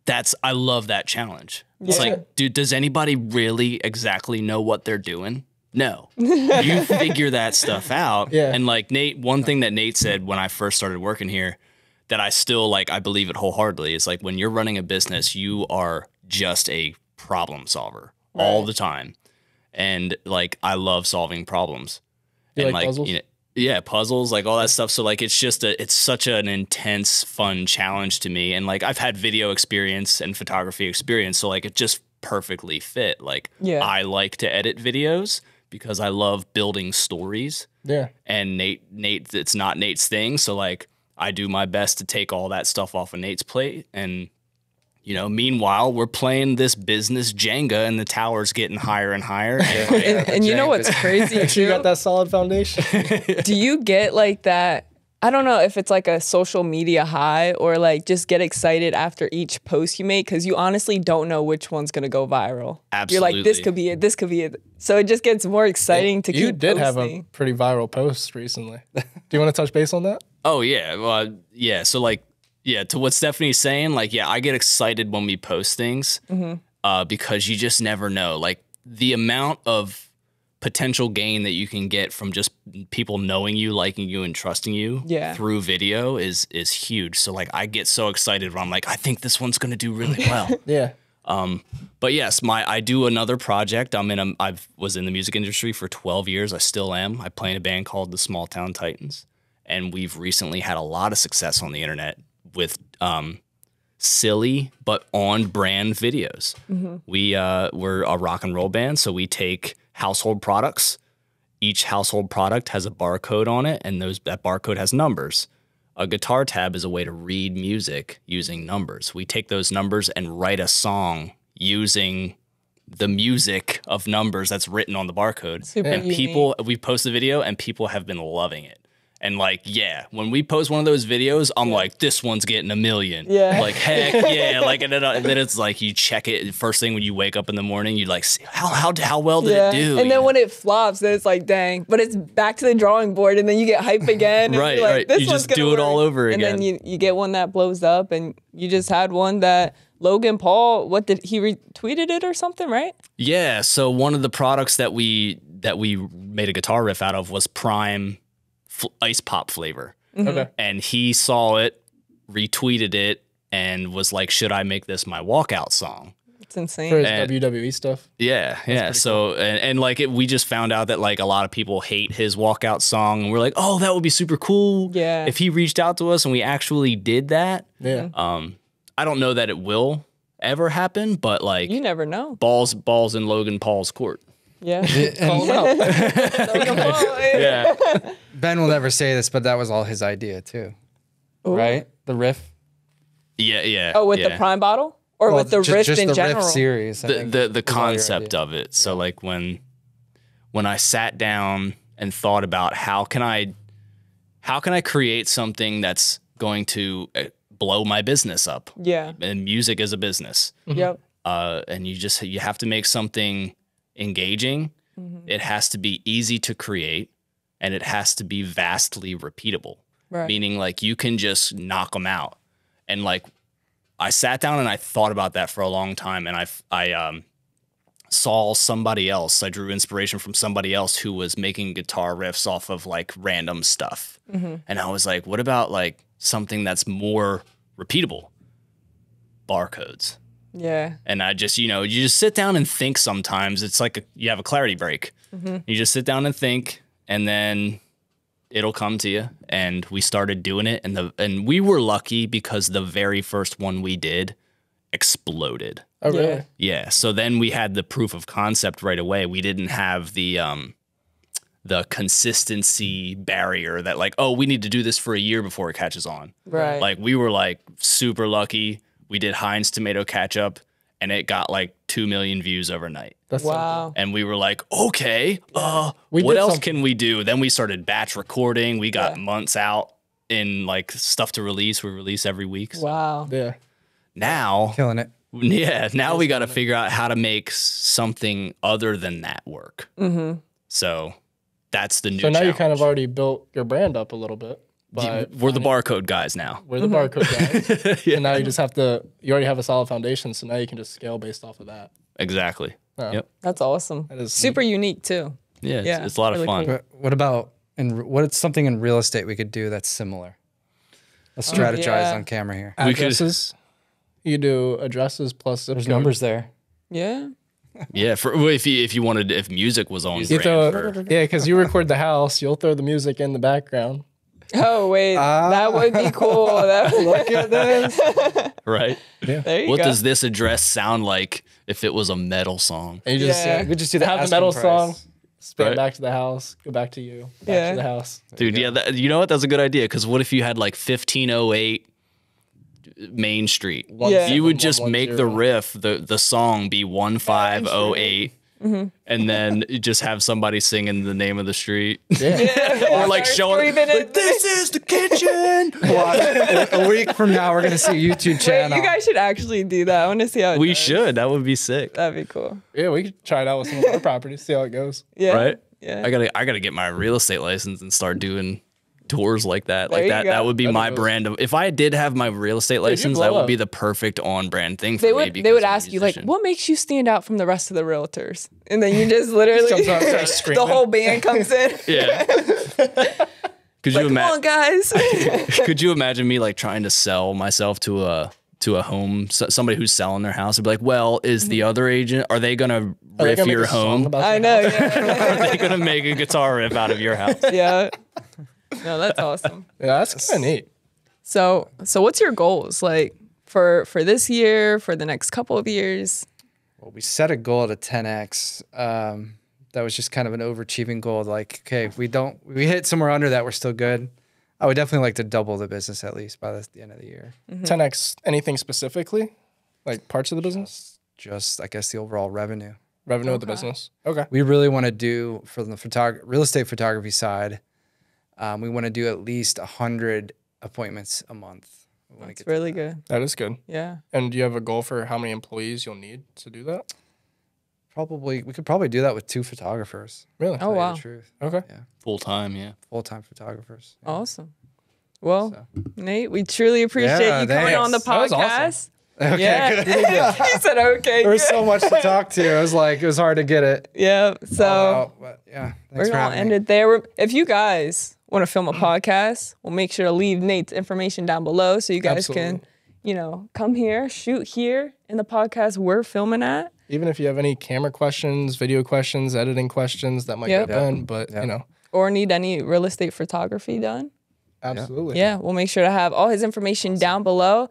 That's I love that challenge. Yeah. It's like, dude, does anybody really exactly know what they're doing? No. you figure that stuff out. Yeah. And like Nate, one thing that Nate said when I first started working here that I still like I believe it wholeheartedly is like when you're running a business, you are just a problem solver all the time. And like I love solving problems. You and like puzzles? you know, yeah, puzzles, like all that stuff. So like it's just a it's such an intense, fun challenge to me. And like I've had video experience and photography experience, so like it just perfectly fit. Like Yeah. I like to edit videos because I love building stories. Yeah. And Nate Nate it's not Nate's thing. So like I do my best to take all that stuff off of Nate's plate and you know, meanwhile, we're playing this business Jenga and the tower's getting higher and higher. And, And, and you know what's crazy Make sure you got that solid foundation. Do you get like that? I don't know if it's like a social media high or like just get excited after each post you make because you honestly don't know which one's gonna go viral. Absolutely. You're like, this could be it. This could be it. So it just gets more exciting to you keep You did have a pretty viral post recently. Do you want to touch base on that? Oh yeah, well yeah. So like yeah, to what Stefanie's saying, like yeah, I get excited when we post things uh, because you just never know. Like the amount of potential gain that you can get from just people knowing you, liking you, and trusting you Yeah. through video is is huge. So like I get so excited when I'm like, I think this one's gonna do really well. Yeah. Um, but yes, my I do another project. I'm in a I've was in the music industry for 12 years. I still am. I play in a band called the Small Town Titans, and we've recently had a lot of success on the internet with um, silly but on brand videos. We uh, we're a rock and roll band, so we take household products. Each household product has a barcode on it, and those that barcode has numbers. A guitar tab is a way to read music using numbers. We take those numbers and write a song using the music of numbers that's written on the barcode. Super and unique. people, we post the video and people have been loving it. And like, yeah, when we post one of those videos, I'm like, this one's getting a million. Yeah. Like, heck yeah. Like, and then, uh, and then it's like you check it first thing when you wake up in the morning. You like, how how how well did Yeah. it do? And then know? when it flops, then it's like, dang. But it's back to the drawing board, and then you get hype again. and Right, like, right. This You just do it all work. over And then you, you get one that blows up, and you just had one that Logan Paul, what did he retweeted it or something, right? Yeah. So one of the products that we that we made a guitar riff out of was Prime fl- Ice Pop flavor, Okay. and he saw it, retweeted it, and was like, "Should I make this my walkout song?" It's insane. For his And- WWE stuff. Yeah, yeah. So and, and like it, we just found out that like a lot of people hate his walkout song, and we're like, "Oh, that would be super cool." Yeah. If he reached out to us and we actually did that, Yeah. um, I don't know that it will ever happen, but like you never know. balls balls in Logan Paul's court. Yeah. Call him out. Logan Paul, yeah. Yeah. Ben will never say this, but that was all his idea too, Ooh. right? The riff, Yeah, yeah. Oh, with yeah. the prime bottle? Or Well, with the ju- rift just in the general? riff series. I the the, the was all your concept of it. So like when when I sat down and thought about how can I how can I create something that's going to uh, blow my business up? Yeah. And music is a business. Yep. Uh, and you just you have to make something engaging, it has to be easy to create, and it has to be vastly repeatable. Right. Meaning, like you can just knock them out. And like, I sat down and I thought about that for a long time, and I I um saw somebody else. I drew inspiration from somebody else who was making guitar riffs off of like random stuff. And I was like, what about like something that's more repeatable? Barcodes. Yeah. And I just, you know, you just sit down and think sometimes. It's like a, you have a clarity break. You just sit down and think, and then it'll come to you. And we started doing it. And the and we were lucky because the very first one we did exploded. Oh, really? Yeah. Yeah. So then we had the proof of concept right away. We didn't have the um the consistency barrier that like, oh, we need to do this for a year before it catches on. Right. Like we were like super lucky. We did Heinz tomato ketchup and it got like 2 million views overnight. That's wow. And we were like, okay, uh, We what else something- can we do? Then we started batch recording. We got months out in like stuff to release. We release every week. So Wow. Yeah. now Killing it. yeah, now we got to figure out how to make something other than that work. Mm-hmm. So that's the new. So now you kind of already built your brand up a little bit. By we're the barcode guys now. we're the barcode guys. And now you just have to, you already have a solid foundation. So now you can just scale based off of that. Exactly. Oh. Yep. That's awesome. That is Super unique too. Yeah, it's, Yeah, it's a lot of really fun. cool. What about in what's something in real estate we could do that's similar? Let's oh, strategize yeah. on camera here. We could- Addresses. You do addresses plus zip There's code. numbers there. Yeah. Yeah, for if you if you wanted if music was on You throw, yeah, because you record the house, you'll throw the music in the background. Oh wait, Ah. that would be cool. That, Look at this. right. there you What go. does this address sound like if it was a metal song? And you just Yeah. We just do the have the metal price. song, spin Right. back to the house, go back to you, back Yeah. to the house. Dude, yeah, that, you know what? That's a good idea. Because what if you had like 1508 Main Street? Yeah. You would just make the riff, the the song be 1508, Mm-hmm. and then just have somebody singing the name of the street. or like showing three like, this is the kitchen. Watch, a, a week from now, we're gonna see a YouTube Wait, channel. you guys should actually do that. I want to see how it we does. should. That would be sick. That'd be cool. Yeah, we could try it out with some of our properties, see how it goes. Yeah. Right? Yeah. I gotta I gotta get my real estate license and start doing tours like that. There like that go. that would be That'd my be brand of if I did have my real estate license, that would up. be the perfect on brand thing for they me. they would I'm ask you like, what makes you stand out from the rest of the realtors? And then you just literally Comes the whole band comes in. Yeah. could you imagine guys. could you imagine me like trying to sell myself to a to a home s- somebody who's selling their house and be like, "Well, is the mm-hmm. other agent are they going to Are they riff gonna your home? I know. house? Yeah. Are they going to make a guitar riff out of your house?" yeah. No, that's awesome. Yeah, that's kind of neat. So, so what's your goals like for for this year, for the next couple of years? Well, we set a goal to 10x. Um, that was just kind of an overachieving goal. Like, okay, if we don't, we hit somewhere under that, we're still good. I would definitely like to double the business at least by the, the end of the year. 10x, anything specifically? Like parts of the business? Just, I guess, the overall revenue. Revenue of the business? Okay. We really want to do for the photog- real estate photography side. Um, we want to do at least hundred appointments a month. We want to It's get to really that. good. That is good. Yeah. And do you have a goal for how many employees you'll need to do that? Probably, we could probably do that with two photographers. Really? Oh tell you wow. The truth. Okay. Yeah. Full time, yeah. Full time photographers. Yeah. Awesome. Well, So. Nate, we truly appreciate Yeah, you coming on the thanks. That was awesome. podcast. Okay, Yeah. he said okay. there was good. so much to talk to. It was like it was hard to get it. Yeah. So all out, but yeah, we're for gonna end me. it there. If you guys want to film a mm. podcast, we'll make sure to leave Nate's information down below so you guys can, you know, come here, shoot here in the podcast we're filming at. Even if you have any camera questions, video questions, editing questions, that might Yep. get done. But, Yep. you know, Or need any real estate photography done. absolutely. Yeah, we'll make sure to have all his information down below.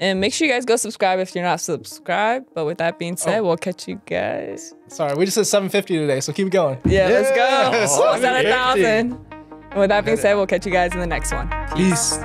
And make sure you guys go subscribe if you're not subscribed. But with that being said, oh. we'll catch you guys. Sorry, we just said 750 today, so keep going. Yeah, let's go. Yes, Almost at a 750. thousand. And with that being said, we'll catch you guys in the next one. Peace.